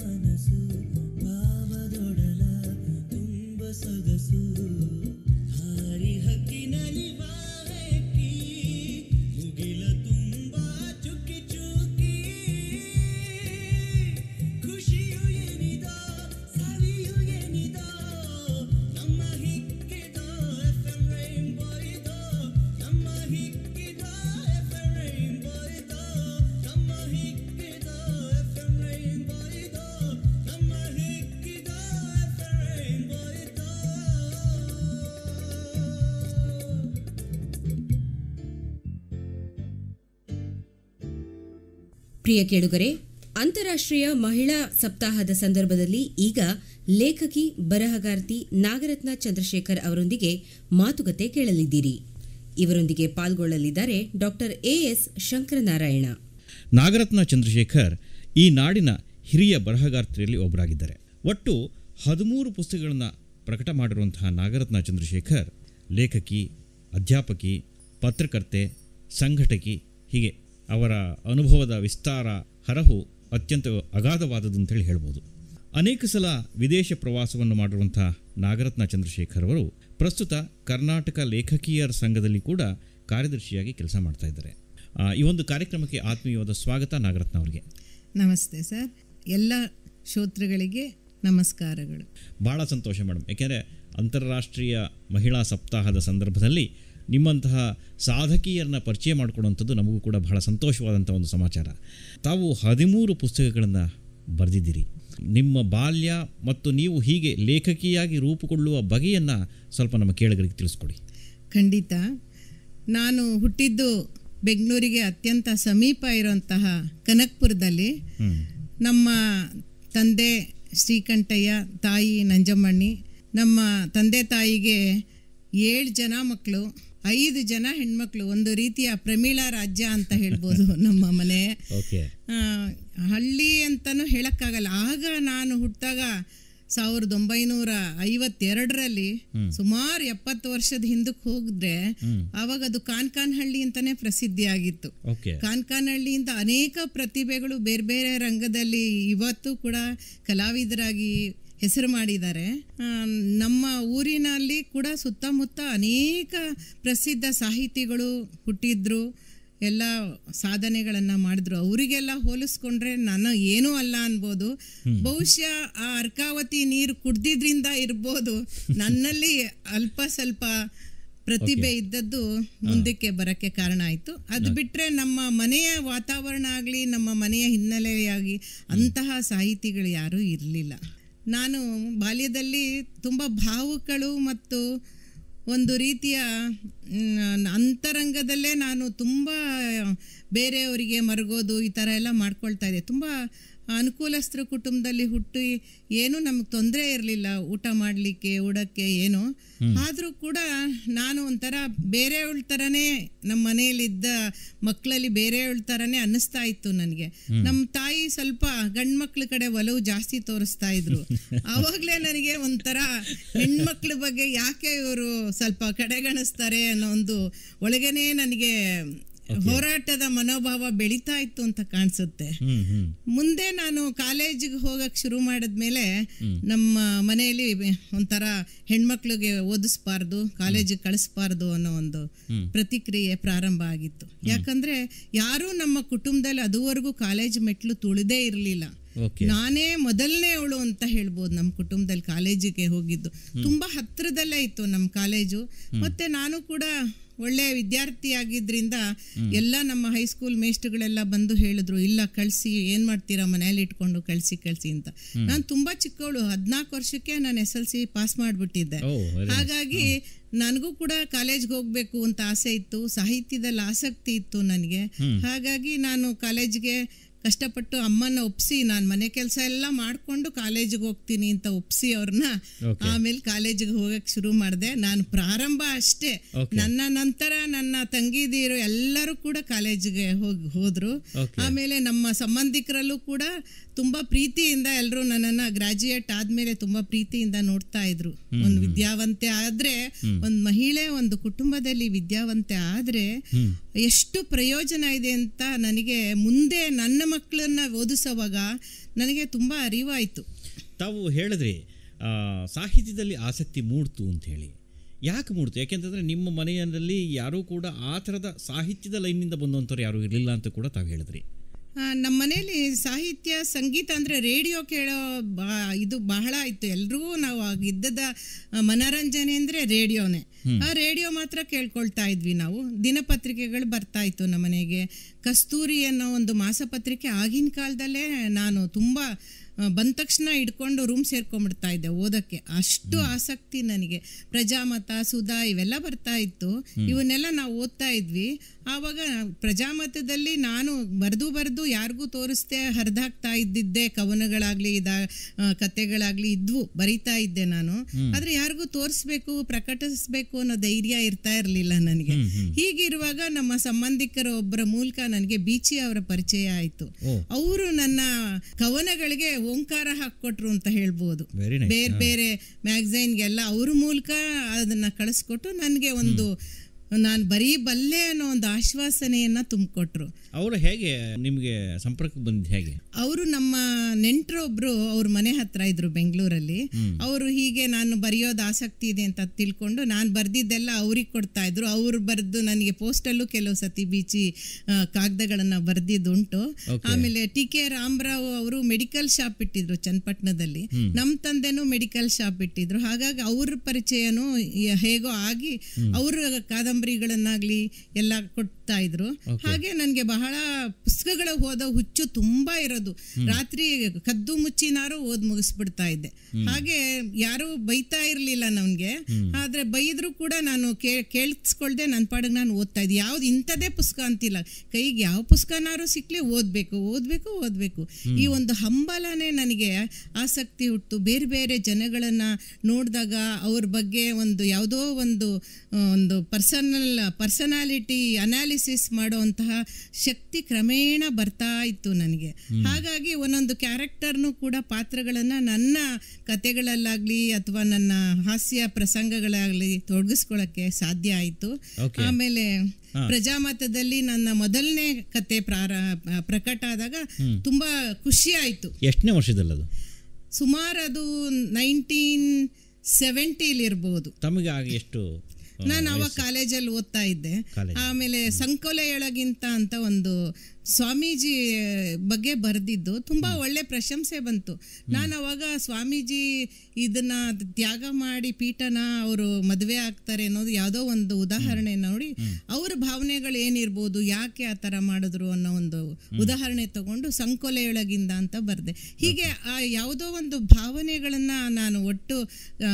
ಮನಸ್ಸು ಭಾವದೊಡಲ ತುಂಬ ಸೊಗಸು. ಪ್ರಿಯ ಕೇಳುಗರೆ, ಅಂತಾರಾಷ್ಟ್ರೀಯ ಮಹಿಳಾ ಸಪ್ತಾಹದ ಸಂದರ್ಭದಲ್ಲಿ ಈಗ ಲೇಖಕಿ ಬರಹಗಾರ್ತಿ ನಾಗರತ್ನ ಚಂದ್ರಶೇಖರ್ ಅವರೊಂದಿಗೆ ಮಾತುಕತೆ ಕೇಳಲಿದ್ದೀರಿ. ಇವರೊಂದಿಗೆ ಪಾಲ್ಗೊಳ್ಳಲಿದ್ದಾರೆ doctor A S Shankaranarayana. Nagaratna Chandrashekhar ಈ ನಾಡಿನ ಹಿರಿಯ ಬರಹಗಾರ್ತಿಯಲ್ಲಿ ಒಬ್ಬರಾಗಿದ್ದಾರೆ. ಒಟ್ಟು ಹದಿಮೂರು ಪುಸ್ತಕಗಳನ್ನು ಪ್ರಕಟ ಮಾಡಿರುವಂತಹ ನಾಗರತ್ನ ಚಂದ್ರಶೇಖರ್ ಲೇಖಕಿ, ಅಧ್ಯಾಪಕಿ, ಪತ್ರಕರ್ತೆ, ಸಂಘಟಕಿ, ಹೀಗೆ ಅವರ ಅನುಭವದ ವಿಸ್ತಾರ ಹರಹು ಅತ್ಯಂತ ಅಗಾಧವಾದದ್ದು ಅಂತೇಳಿ ಹೇಳ್ಬೋದು. ಅನೇಕ ಸಲ ವಿದೇಶ ಪ್ರವಾಸವನ್ನು ಮಾಡಿರುವಂಥ ನಾಗರತ್ನ ಚಂದ್ರಶೇಖರ್ ಅವರು ಪ್ರಸ್ತುತ ಕರ್ನಾಟಕ ಲೇಖಕಿಯರ ಸಂಘದಲ್ಲಿ ಕೂಡ ಕಾರ್ಯದರ್ಶಿಯಾಗಿ ಕೆಲಸ ಮಾಡ್ತಾ ಇದ್ದಾರೆ. ಈ ಒಂದು ಕಾರ್ಯಕ್ರಮಕ್ಕೆ ಆತ್ಮೀಯವಾದ ಸ್ವಾಗತ ನಾಗರತ್ನ ಅವರಿಗೆ. ನಮಸ್ತೆ ಸರ್. ಎಲ್ಲ ಶ್ರೋತೃಗಳಿಗೆ ನಮಸ್ಕಾರಗಳು. ಭಾಳ ಸಂತೋಷ ಮೇಡಮ್. ಯಾಕೆಂದರೆ ಅಂತಾರಾಷ್ಟ್ರೀಯ ಮಹಿಳಾ ಸಪ್ತಾಹದ ಸಂದರ್ಭದಲ್ಲಿ ನಿಮ್ಮಂತಹ ಸಾಧಕಿಯರನ್ನ ಪರಿಚಯ ಮಾಡಿಕೊಡುವಂಥದ್ದು ನಮಗೂ ಕೂಡ ಬಹಳ ಸಂತೋಷವಾದಂಥ ಒಂದು ಸಮಾಚಾರ. ತಾವು ಹದಿಮೂರು ಪುಸ್ತಕಗಳನ್ನು ಬರೆದಿದ್ದೀರಿ. ನಿಮ್ಮ ಬಾಲ್ಯ ಮತ್ತು ನೀವು ಹೀಗೆ ಲೇಖಕಿಯಾಗಿ ರೂಪುಗೊಳ್ಳುವ ಬಗೆಯನ್ನು ಸ್ವಲ್ಪ ನಮ್ಮ ಕೇಳುಗರಿಗೆ ತಿಳಿಸ್ಕೊಡಿ. ಖಂಡಿತ. ನಾನು ಹುಟ್ಟಿದ್ದು ಬೆಂಗಳೂರಿಗೆ ಅತ್ಯಂತ ಸಮೀಪ ಇರುವಂತಹ ಕನಕ್ಪುರದಲ್ಲಿ. ನಮ್ಮ ತಂದೆ ಶ್ರೀಕಂಠಯ್ಯ ತಾಯಿ ನಂಜಮ್ಮಣ್ಣಿ ನಮ್ಮ ತಂದೆ ತಾಯಿಗೆ ಏಳು ಜನ ಮಕ್ಕಳು. ಐದು ಜನ ಹೆಣ್ಮಕ್ಳು ಒಂದು ರೀತಿಯ ಪ್ರಮೀಳಾ ರಾಜ್ಯ ಅಂತ ಹೇಳ್ಬೋದು ನಮ್ಮ ಮನೆ. ಹಳ್ಳಿ ಅಂತಾನು ಹೇಳಕ್ಕಾಗಲ್ಲ. ಆಗ ನಾನು ಹುಟ್ಟಿದಾಗ ಸಾವಿರದ ಒಂಬೈನೂರ ಐವತ್ತೆರಡರಲ್ಲಿ ಸುಮಾರು ಎಪ್ಪತ್ತು ವರ್ಷದ ಹಿಂದಕ್ಕೆ ಹೋಗಿದ್ರೆ ಅವಾಗ ಅದು ಕಾನ್ಕಾನ್ ಹಳ್ಳಿ ಅಂತಾನೆ ಪ್ರಸಿದ್ಧಿ ಆಗಿತ್ತು ಕಾನ್ಕಾನ್ ಹಳ್ಳಿಯಿಂದ ಅನೇಕ ಪ್ರತಿಭೆಗಳು ಬೇರೆ ಬೇರೆ ರಂಗದಲ್ಲಿ ಇವತ್ತು ಕೂಡ ಕಲಾವಿದರಾಗಿ ಹೆಸರು ಮಾಡಿದ್ದಾರೆ. ನಮ್ಮ ಊರಿನಲ್ಲಿ ಕೂಡ ಸುತ್ತಮುತ್ತ ಅನೇಕ ಪ್ರಸಿದ್ಧ ಸಾಹಿತಿಗಳು ಹುಟ್ಟಿದ್ರು. ಎಲ್ಲ ಸಾಧನೆಗಳನ್ನ ಮಾಡಿದ್ರು. ಅವರಿಗೆಲ್ಲ ಹೋಲಿಸ್ಕೊಂಡ್ರೆ ನಾನು ಏನೂ ಅಲ್ಲ ಅನ್ಬೋದು. ಬಹುಶಃ ಆ ಅರ್ಕಾವತಿ ನೀರು ಕುಡ್ದಿದ್ರಿಂದ ಇರ್ಬೋದು. ನನ್ನಲ್ಲಿ ಅಲ್ಪ ಸ್ವಲ್ಪ ಪ್ರತಿಭೆ ಇದ್ದದ್ದು ಮುಂದಕ್ಕೆ ಬರಕ್ಕೆ ಕಾರಣ ಆಯ್ತು. ಅದು ಬಿಟ್ರೆ ನಮ್ಮ ಮನೆಯ ವಾತಾವರಣ ಆಗಲಿ ನಮ್ಮ ಮನೆಯ ಹಿನ್ನೆಲೆಯಾಗಿ ಅಂತಹ ಸಾಹಿತಿಗಳು ಯಾರೂ ಇರಲಿಲ್ಲ. ನಾನು ಬಾಲ್ಯದಲ್ಲಿ ತುಂಬ ಭಾವುಕಳು ಮತ್ತು ಒಂದು ರೀತಿಯ ಅಂತರಂಗದಲ್ಲೇ ನಾನು ತುಂಬ ಬೇರೆಯವರಿಗೆ ಮರಗೋದು ಈ ಥರ ಎಲ್ಲ ಮಾಡ್ಕೊಳ್ತಾ ಇದ್ದೆ. ತುಂಬ ಅನುಕೂಲಸ್ಥರ ಕುಟುಂಬದಲ್ಲಿ ಹುಟ್ಟಿ ಏನು ನಮಗೆ ತೊಂದರೆ ಇರಲಿಲ್ಲ ಊಟ ಮಾಡಲಿಕ್ಕೆ ಉಡಕ್ಕೆ ಏನು. ಆದರೂ ಕೂಡ ನಾನು ಒಂಥರ ಬೇರೆಯವಳ ಥರನೇ ನಮ್ಮ ಮನೆಯಲ್ಲಿದ್ದ ಮಕ್ಕಳಲ್ಲಿ ಬೇರೆಯವಳ ಥರನೇ ಅನ್ನಿಸ್ತಾ ಇತ್ತು ನನಗೆ. ನಮ್ಮ ತಾಯಿ ಸ್ವಲ್ಪ ಗಂಡು ಮಕ್ಳ ಕಡೆ ಒಲವು ಜಾಸ್ತಿ ತೋರಿಸ್ತಾ ಇದ್ರು. ಆವಾಗಲೇ ನನಗೆ ಒಂಥರ ಹೆಣ್ಮಕ್ಳ ಬಗ್ಗೆ ಯಾಕೆ ಇವರು ಸ್ವಲ್ಪ ಕಡೆಗಣಿಸ್ತಾರೆ ಅನ್ನೋ ಒಂದು ಒಳಗೇನೆ ನನಗೆ ಹೋರಾಟದ ಮನೋಭಾವ ಬೆಳೀತಾ ಇತ್ತು ಅಂತ ಕಾಣಿಸುತ್ತೆ. ಮುಂದೆ ನಾನು ಕಾಲೇಜಿಗೆ ಹೋಗಕ್ಕೆ ಶುರು ಮಾಡಿದ್ಮೇಲೆ ನಮ್ಮ ಮನೆಯಲ್ಲಿ ಒಂಥರ ಹೆಣ್ಮಕ್ಳಿಗೆ ಓದಿಸ್ಬಾರ್ದು ಕಾಲೇಜಿಗೆ ಕಳಿಸ್ಬಾರ್ದು ಅನ್ನೋ ಒಂದು ಪ್ರತಿಕ್ರಿಯೆ ಪ್ರಾರಂಭ ಆಗಿತ್ತು. ಯಾಕಂದ್ರೆ ಯಾರೂ ನಮ್ಮ ಕುಟುಂಬದಲ್ಲಿ ಅದುವರೆಗೂ ಕಾಲೇಜ್ ಮೆಟ್ಲು ತುಳಿದೇ ಇರಲಿಲ್ಲ. ನಾನೇ ಮೊದಲನೇ ಅವಳು ಅಂತ ಹೇಳ್ಬೋದು ನಮ್ಮ ಕುಟುಂಬದಲ್ಲಿ ಕಾಲೇಜಿಗೆ ಹೋಗಿದ್ದು. ತುಂಬಾ ಹತ್ರದಲ್ಲೇ ಇತ್ತು ನಮ್ಮ ಕಾಲೇಜು. ಮತ್ತೆ ನಾನು ಕೂಡ ಒಳ್ಳೆ ವಿದ್ಯಾರ್ಥಿ ಆಗಿದ್ರಿಂದ ಎಲ್ಲ ನಮ್ಮ ಹೈಸ್ಕೂಲ್ ಮೇಸ್ಟ್ಗಳೆಲ್ಲ ಬಂದು ಹೇಳಿದ್ರು ಇಲ್ಲ ಕಳ್ಸಿ ಏನ್ ಮಾಡ್ತೀರಾ ಮನೇಲಿ ಇಟ್ಕೊಂಡು ಕಳ್ಸಿ ಕಳ್ಸಿ ಅಂತ. ನಾನು ತುಂಬಾ ಚಿಕ್ಕವಳು ಹದಿನಾಲ್ಕು ವರ್ಷಕ್ಕೆ ನಾನು ಎಸ್ ಎಲ್ ಸಿ ಪಾಸ್ ಮಾಡಿಬಿಟ್ಟಿದ್ದೆ. ಹಾಗಾಗಿ ನನಗೂ ಕೂಡ ಕಾಲೇಜ್ಗೆ ಹೋಗ್ಬೇಕು ಅಂತ ಆಸೆ ಇತ್ತು ಸಾಹಿತ್ಯದಲ್ಲಿ ಆಸಕ್ತಿ ಇತ್ತು ನನಗೆ. ಹಾಗಾಗಿ ನಾನು ಕಾಲೇಜ್ಗೆ ಕಷ್ಟಪಟ್ಟು ಅಮ್ಮನ ಒಪ್ಸಿ ನಾನು ಮನೆ ಕೆಲಸ ಎಲ್ಲ ಮಾಡ್ಕೊಂಡು ಕಾಲೇಜಿಗೆ ಹೋಗ್ತೀನಿ ಅಂತ ಒಪ್ಸಿ ಅವ್ರನ್ನ ಆಮೇಲೆ ಕಾಲೇಜಿಗೆ ಹೋಗಕ್ಕೆ ಶುರು ಮಾಡಿದೆ. ನಾನು ಪ್ರಾರಂಭ ಅಷ್ಟೇ. ನನ್ನ ನಂತರ ನನ್ನ ತಂಗಿದಿರು ಎಲ್ಲರೂ ಕೂಡ ಕಾಲೇಜಿಗೆ ಹೋಗಿ ಹೋದ್ರು. ಆಮೇಲೆ ನಮ್ಮ ಸಂಬಂಧಿಕರಲ್ಲೂ ಕೂಡ ತುಂಬಾ ಪ್ರೀತಿಯಿಂದ ಎಲ್ಲರೂ ನನ್ನನ್ನ ಗ್ರಾಜುಯೇಟ್ ಆದ್ಮೇಲೆ ತುಂಬಾ ಪ್ರೀತಿಯಿಂದ ನೋಡ್ತಾ ಇದ್ರು. ಒಂದು ವಿದ್ಯಾವಂತೆ ಆದ್ರೆ ಒಂದು ಮಹಿಳೆ ಒಂದು ಕುಟುಂಬದಲ್ಲಿ ವಿದ್ಯಾವಂತೆ ಆದ್ರೆ ಎಷ್ಟು ಪ್ರಯೋಜನ ಇದೆ ಅಂತ ನನಗೆ ಮುಂದೆ ನನ್ನ ಮಕ್ಕಳನ್ನ ಓದಿಸುವಾಗ ನನಗೆ ತುಂಬ ಅರಿವಾಯಿತು. ತಾವು ಹೇಳಿದ್ರಿ ಸಾಹಿತ್ಯದಲ್ಲಿ ಆಸಕ್ತಿ ಮೂಡ್ತು ಅಂತ ಹೇಳಿ. ಯಾಕೆ ಮೂಡ್ತು? ಯಾಕೆಂತಂದ್ರೆ ನಿಮ್ಮ ಮನೆಯಲ್ಲಿ ಯಾರೂ ಕೂಡ ಆ ಥರದ ಸಾಹಿತ್ಯದ ಲೈನ್ನಿಂದ ಬಂದಂಥವ್ರು ಯಾರೂ ಇರಲಿಲ್ಲ ಅಂತ ಕೂಡ ತಾವು ಹೇಳಿದ್ರಿ. ನಮ್ಮ ಮನೇಲಿ ಸಾಹಿತ್ಯ ಸಂಗೀತ ಅಂದರೆ ರೇಡಿಯೋ ಕೇಳೋ ಬಾ ಇದು ಬಹಳ ಇತ್ತು ಎಲ್ರಿಗೂ ನಾವು ಆಗಿದ್ದದ ಮನೋರಂಜನೆ ಅಂದರೆ ರೇಡಿಯೋನೇ. ಆ ರೇಡಿಯೋ ಮಾತ್ರ ಕೇಳ್ಕೊಳ್ತಾ ಇದ್ವಿ ನಾವು. ದಿನಪತ್ರಿಕೆಗಳು ಬರ್ತಾ ಇತ್ತು ನಮ್ಮ ಮನೆಗೆ. ಕಸ್ತೂರಿ ಅನ್ನೋ ಒಂದು ಮಾಸಪತ್ರಿಕೆ ಆಗಿನ ಕಾಲದಲ್ಲೇ ನಾನು ತುಂಬ ಬಂದ ತಕ್ಷಣ ಇಟ್ಕೊಂಡು ರೂಮ್ ಸೇರ್ಕೊಂಡ್ಬಿಡ್ತಾ ಇದ್ದೆ ಓದಕ್ಕೆ. ಅಷ್ಟು ಆಸಕ್ತಿ ನನಗೆ. ಪ್ರಜಾಮತ ಸುಧಾ ಇವೆಲ್ಲ ಬರ್ತಾ ಇತ್ತು. ಇವನ್ನೆಲ್ಲ ನಾವು ಓದ್ತಾ ಇದ್ವಿ. ಆವಾಗ ಪ್ರಜಾಮತದಲ್ಲಿ ನಾನು ಬರೆದು ಬರೆದು ಯಾರಿಗೂ ತೋರಿಸ್ದೆ ಹರಿದಾಕ್ತಾ ಇದ್ದಿದ್ದೆ ಕವನಗಳಾಗ್ಲಿ ಇದ ಕತೆಗಳಾಗ್ಲಿ ಇದ್ವು ಬರಿತಾ ಇದ್ದೆ ನಾನು. ಆದ್ರೆ ಯಾರಿಗೂ ತೋರಿಸ್ಬೇಕು ಪ್ರಕಟಿಸ್ಬೇಕು ಅನ್ನೋ ಧೈರ್ಯ ಇರ್ತಾ ಇರಲಿಲ್ಲ ನನಗೆ. ಹೀಗಿರುವಾಗ ನಮ್ಮ ಸಂಬಂಧಿಕರ ಒಬ್ಬರ ಮೂಲಕ ನನಗೆ ಬೀಚಿ ಅವರ ಪರಿಚಯ ಆಯ್ತು. ಅವರು ನನ್ನ ಕವನಗಳಿಗೆ ಓಂಕಾರ ಹಾಕೊಟ್ರು ಅಂತ ಹೇಳ್ಬೋದು. ಬೇರೆ ಬೇರೆ ಮ್ಯಾಗಝೈನ್ಗೆಲ್ಲ ಅವ್ರ ಮೂಲಕ ಅದನ್ನ ಕಳಿಸ್ಕೊಟ್ಟು ನನಗೆ ಒಂದು ನಾನು ಬರೀಬಲ್ಲೆ ಅನ್ನೋ ಒಂದು ಆಶ್ವಾಸನೆಯನ್ನ ತುಂಬಿಕೊಟ್ರು. ಅವರು ಹೇಗೆ ನಿಮಗೆ ಸಂಪರ್ಕ ಬಂದ್ ಹೇಗೆ? ಅವರು ನಮ್ಮ ನೆಂಟರೊಬ್ರು ಅವ್ರ ಮನೆ ಹತ್ರ ಇದ್ರು ಬೆಂಗಳೂರಲ್ಲಿ. ಅವರು ಹೀಗೆ ನಾನು ಬರೆಯೋದು ಆಸಕ್ತಿ ಇದೆ ಅಂತ ತಿಳ್ಕೊಂಡು ನಾನು ಬರ್ದಿದ್ದೆಲ್ಲ ಅವ್ರಿಗೆ ಕೊಡ್ತಾ ಇದ್ರು. ಅವ್ರು ಬರೆದು ನನಗೆ ಪೋಸ್ಟಲ್ಲೂ ಕೆಲವು ಸತಿ ಬೀಚಿ ಕಾಗದಗಳನ್ನ ಬರ್ದಿದ್ದುಂಟು. ಆಮೇಲೆ ಟಿ ಕೆ ರಾಮರಾವ್ ಅವರು ಮೆಡಿಕಲ್ ಶಾಪ್ ಇಟ್ಟಿದ್ರು ಚನ್ನಪಟ್ಟಣದಲ್ಲಿ. ನಮ್ಮ ತಂದೆನೂ ಮೆಡಿಕಲ್ ಶಾಪ್ ಇಟ್ಟಿದ್ರು. ಹಾಗಾಗಿ ಅವ್ರ ಪರಿಚಯನೂ ಹೇಗೋ ಆಗಿ ಅವ್ರ ಕಾದಂಬರಿಗಳನ್ನಾಗ್ಲಿ ಎಲ್ಲ ಕೊಡ್ತಾ ಇದ್ರು. ಹಾಗೆ ನನಗೆ ಬಹಳ ಪುಸ್ತಕಗಳ ಹೋದ ಹುಚ್ಚು ತುಂಬಾ ಇರೋದು. ರಾತ್ರಿ ಕದ್ದು ಮುಚ್ಚಿನಾರು ಓದ್ ಮುಗಿಸ್ಬಿಡ್ತಾ ಇದ್ದೆ. ಹಾಗೆ ಯಾರು ಬೈತಾ ಇರ್ಲಿಲ್ಲ ನನ್ಗೆ. ಆದ್ರೆ ಬೈದ್ರು ಕೂಡ ನಾನು ಕೇಳಿಸ್ಕೊಳ್ದೆ ನನ್ನ ಪಾಡಿಗೆ ನಾನು ಓದ್ತಾ ಇದ್ದೆ. ಯಾವ್ದು ಇಂಥದೇ ಪುಸ್ತಕ ಅಂತಿಲ್ಲ. ಕೈಗೆ ಯಾವ ಪುಸ್ತಕನಾರು ಸಿಕ್ಲಿ ಓದ್ಬೇಕು ಓದ್ಬೇಕು ಓದ್ಬೇಕು. ಈ ಒಂದು ಹಂಬಲನೇ ನನಗೆ ಆಸಕ್ತಿ ಹುಟ್ಟು. ಬೇರೆ ಬೇರೆ ಜನಗಳನ್ನ ನೋಡಿದಾಗ ಅವ್ರ ಬಗ್ಗೆ ಒಂದು ಯಾವುದೋ ಒಂದು ಒಂದು ಒಂದು ಪರ್ಸನಲ್ ಪರ್ಸನಾಲಿಟಿ ಅನಾಲಿಸಿಸ್ ಮಾಡುವಂತಹ ಶಕ್ತಿ ಕ್ರಮೇಣ ಬರ್ತಾ ಇತ್ತು ನನಗೆ. ಹಾಗಾಗಿ ಒಂದೊಂದು ಕ್ಯಾರೆಕ್ಟರ್ನು ಕೂಡ ಪಾತ್ರಗಳನ್ನ ನನ್ನ ಕತೆಗಳಲ್ಲಾಗ್ಲಿ ಅಥವಾ ನನ್ನ ಹಾಸ್ಯ ಪ್ರಸಂಗಗಳಾಗ್ಲಿ ತೊಡಗಿಸ್ಕೊಳ್ಳೋಕ್ಕೆ ಸಾಧ್ಯ ಆಯಿತು. ಆಮೇಲೆ ಪ್ರಜಾಮತದಲ್ಲಿ ನನ್ನ ಮೊದಲನೇ ಕತೆ ಪ್ರಾರ ಪ್ರಕಟ ಆದಾಗ ತುಂಬಾ ಖುಷಿ ಆಯ್ತು. ಎಷ್ಟನೇ ವರ್ಷದಲ್ಲದು ಸುಮಾರು ಅದು ನೈನ್ಟೀನ್ ಸೆವೆಂಟಿಲಿ ಇರ್ಬೋದು ತಮಗೆ ಆಗ ಎಷ್ಟು ನಾನು ಅವಾಗ ಕಾಲೇಜಲ್ಲಿ ಓದ್ತಾ ಇದ್ದೆ. ಆಮೇಲೆ ಸಂಕೋಲೆಯೊಳಗಿಂತ ಅಂತ ಒಂದು ಸ್ವಾಮೀಜಿ ಬಗ್ಗೆ ಬರೆದಿದ್ದು ತುಂಬಾ ಒಳ್ಳೆ ಪ್ರಶಂಸೆ ಬಂತು. ನಾನು ಅವಾಗ ಸ್ವಾಮೀಜಿ ಇದನ್ನ ತ್ಯಾಗ ಮಾಡಿ ಪೀಠನ ಅವರು ಮದುವೆ ಆಗ್ತಾರೆ ಅನ್ನೋದು ಯಾವುದೋ ಒಂದು ಉದಾಹರಣೆ ನೋಡಿ ಅವ್ರ ಭಾವನೆಗಳು ಏನಿರ್ಬೋದು ಯಾಕೆ ಆ ಥರ ಮಾಡಿದ್ರು ಅನ್ನೋ ಒಂದು ಉದಾಹರಣೆ ತಗೊಂಡು ಸಂಕೋಲೆಯೊಳಗಿಂದ ಅಂತ ಬರೆದೆ. ಹೀಗೆ ಆ ಯಾವುದೋ ಒಂದು ಭಾವನೆಗಳನ್ನ ನಾನು ಒಟ್ಟು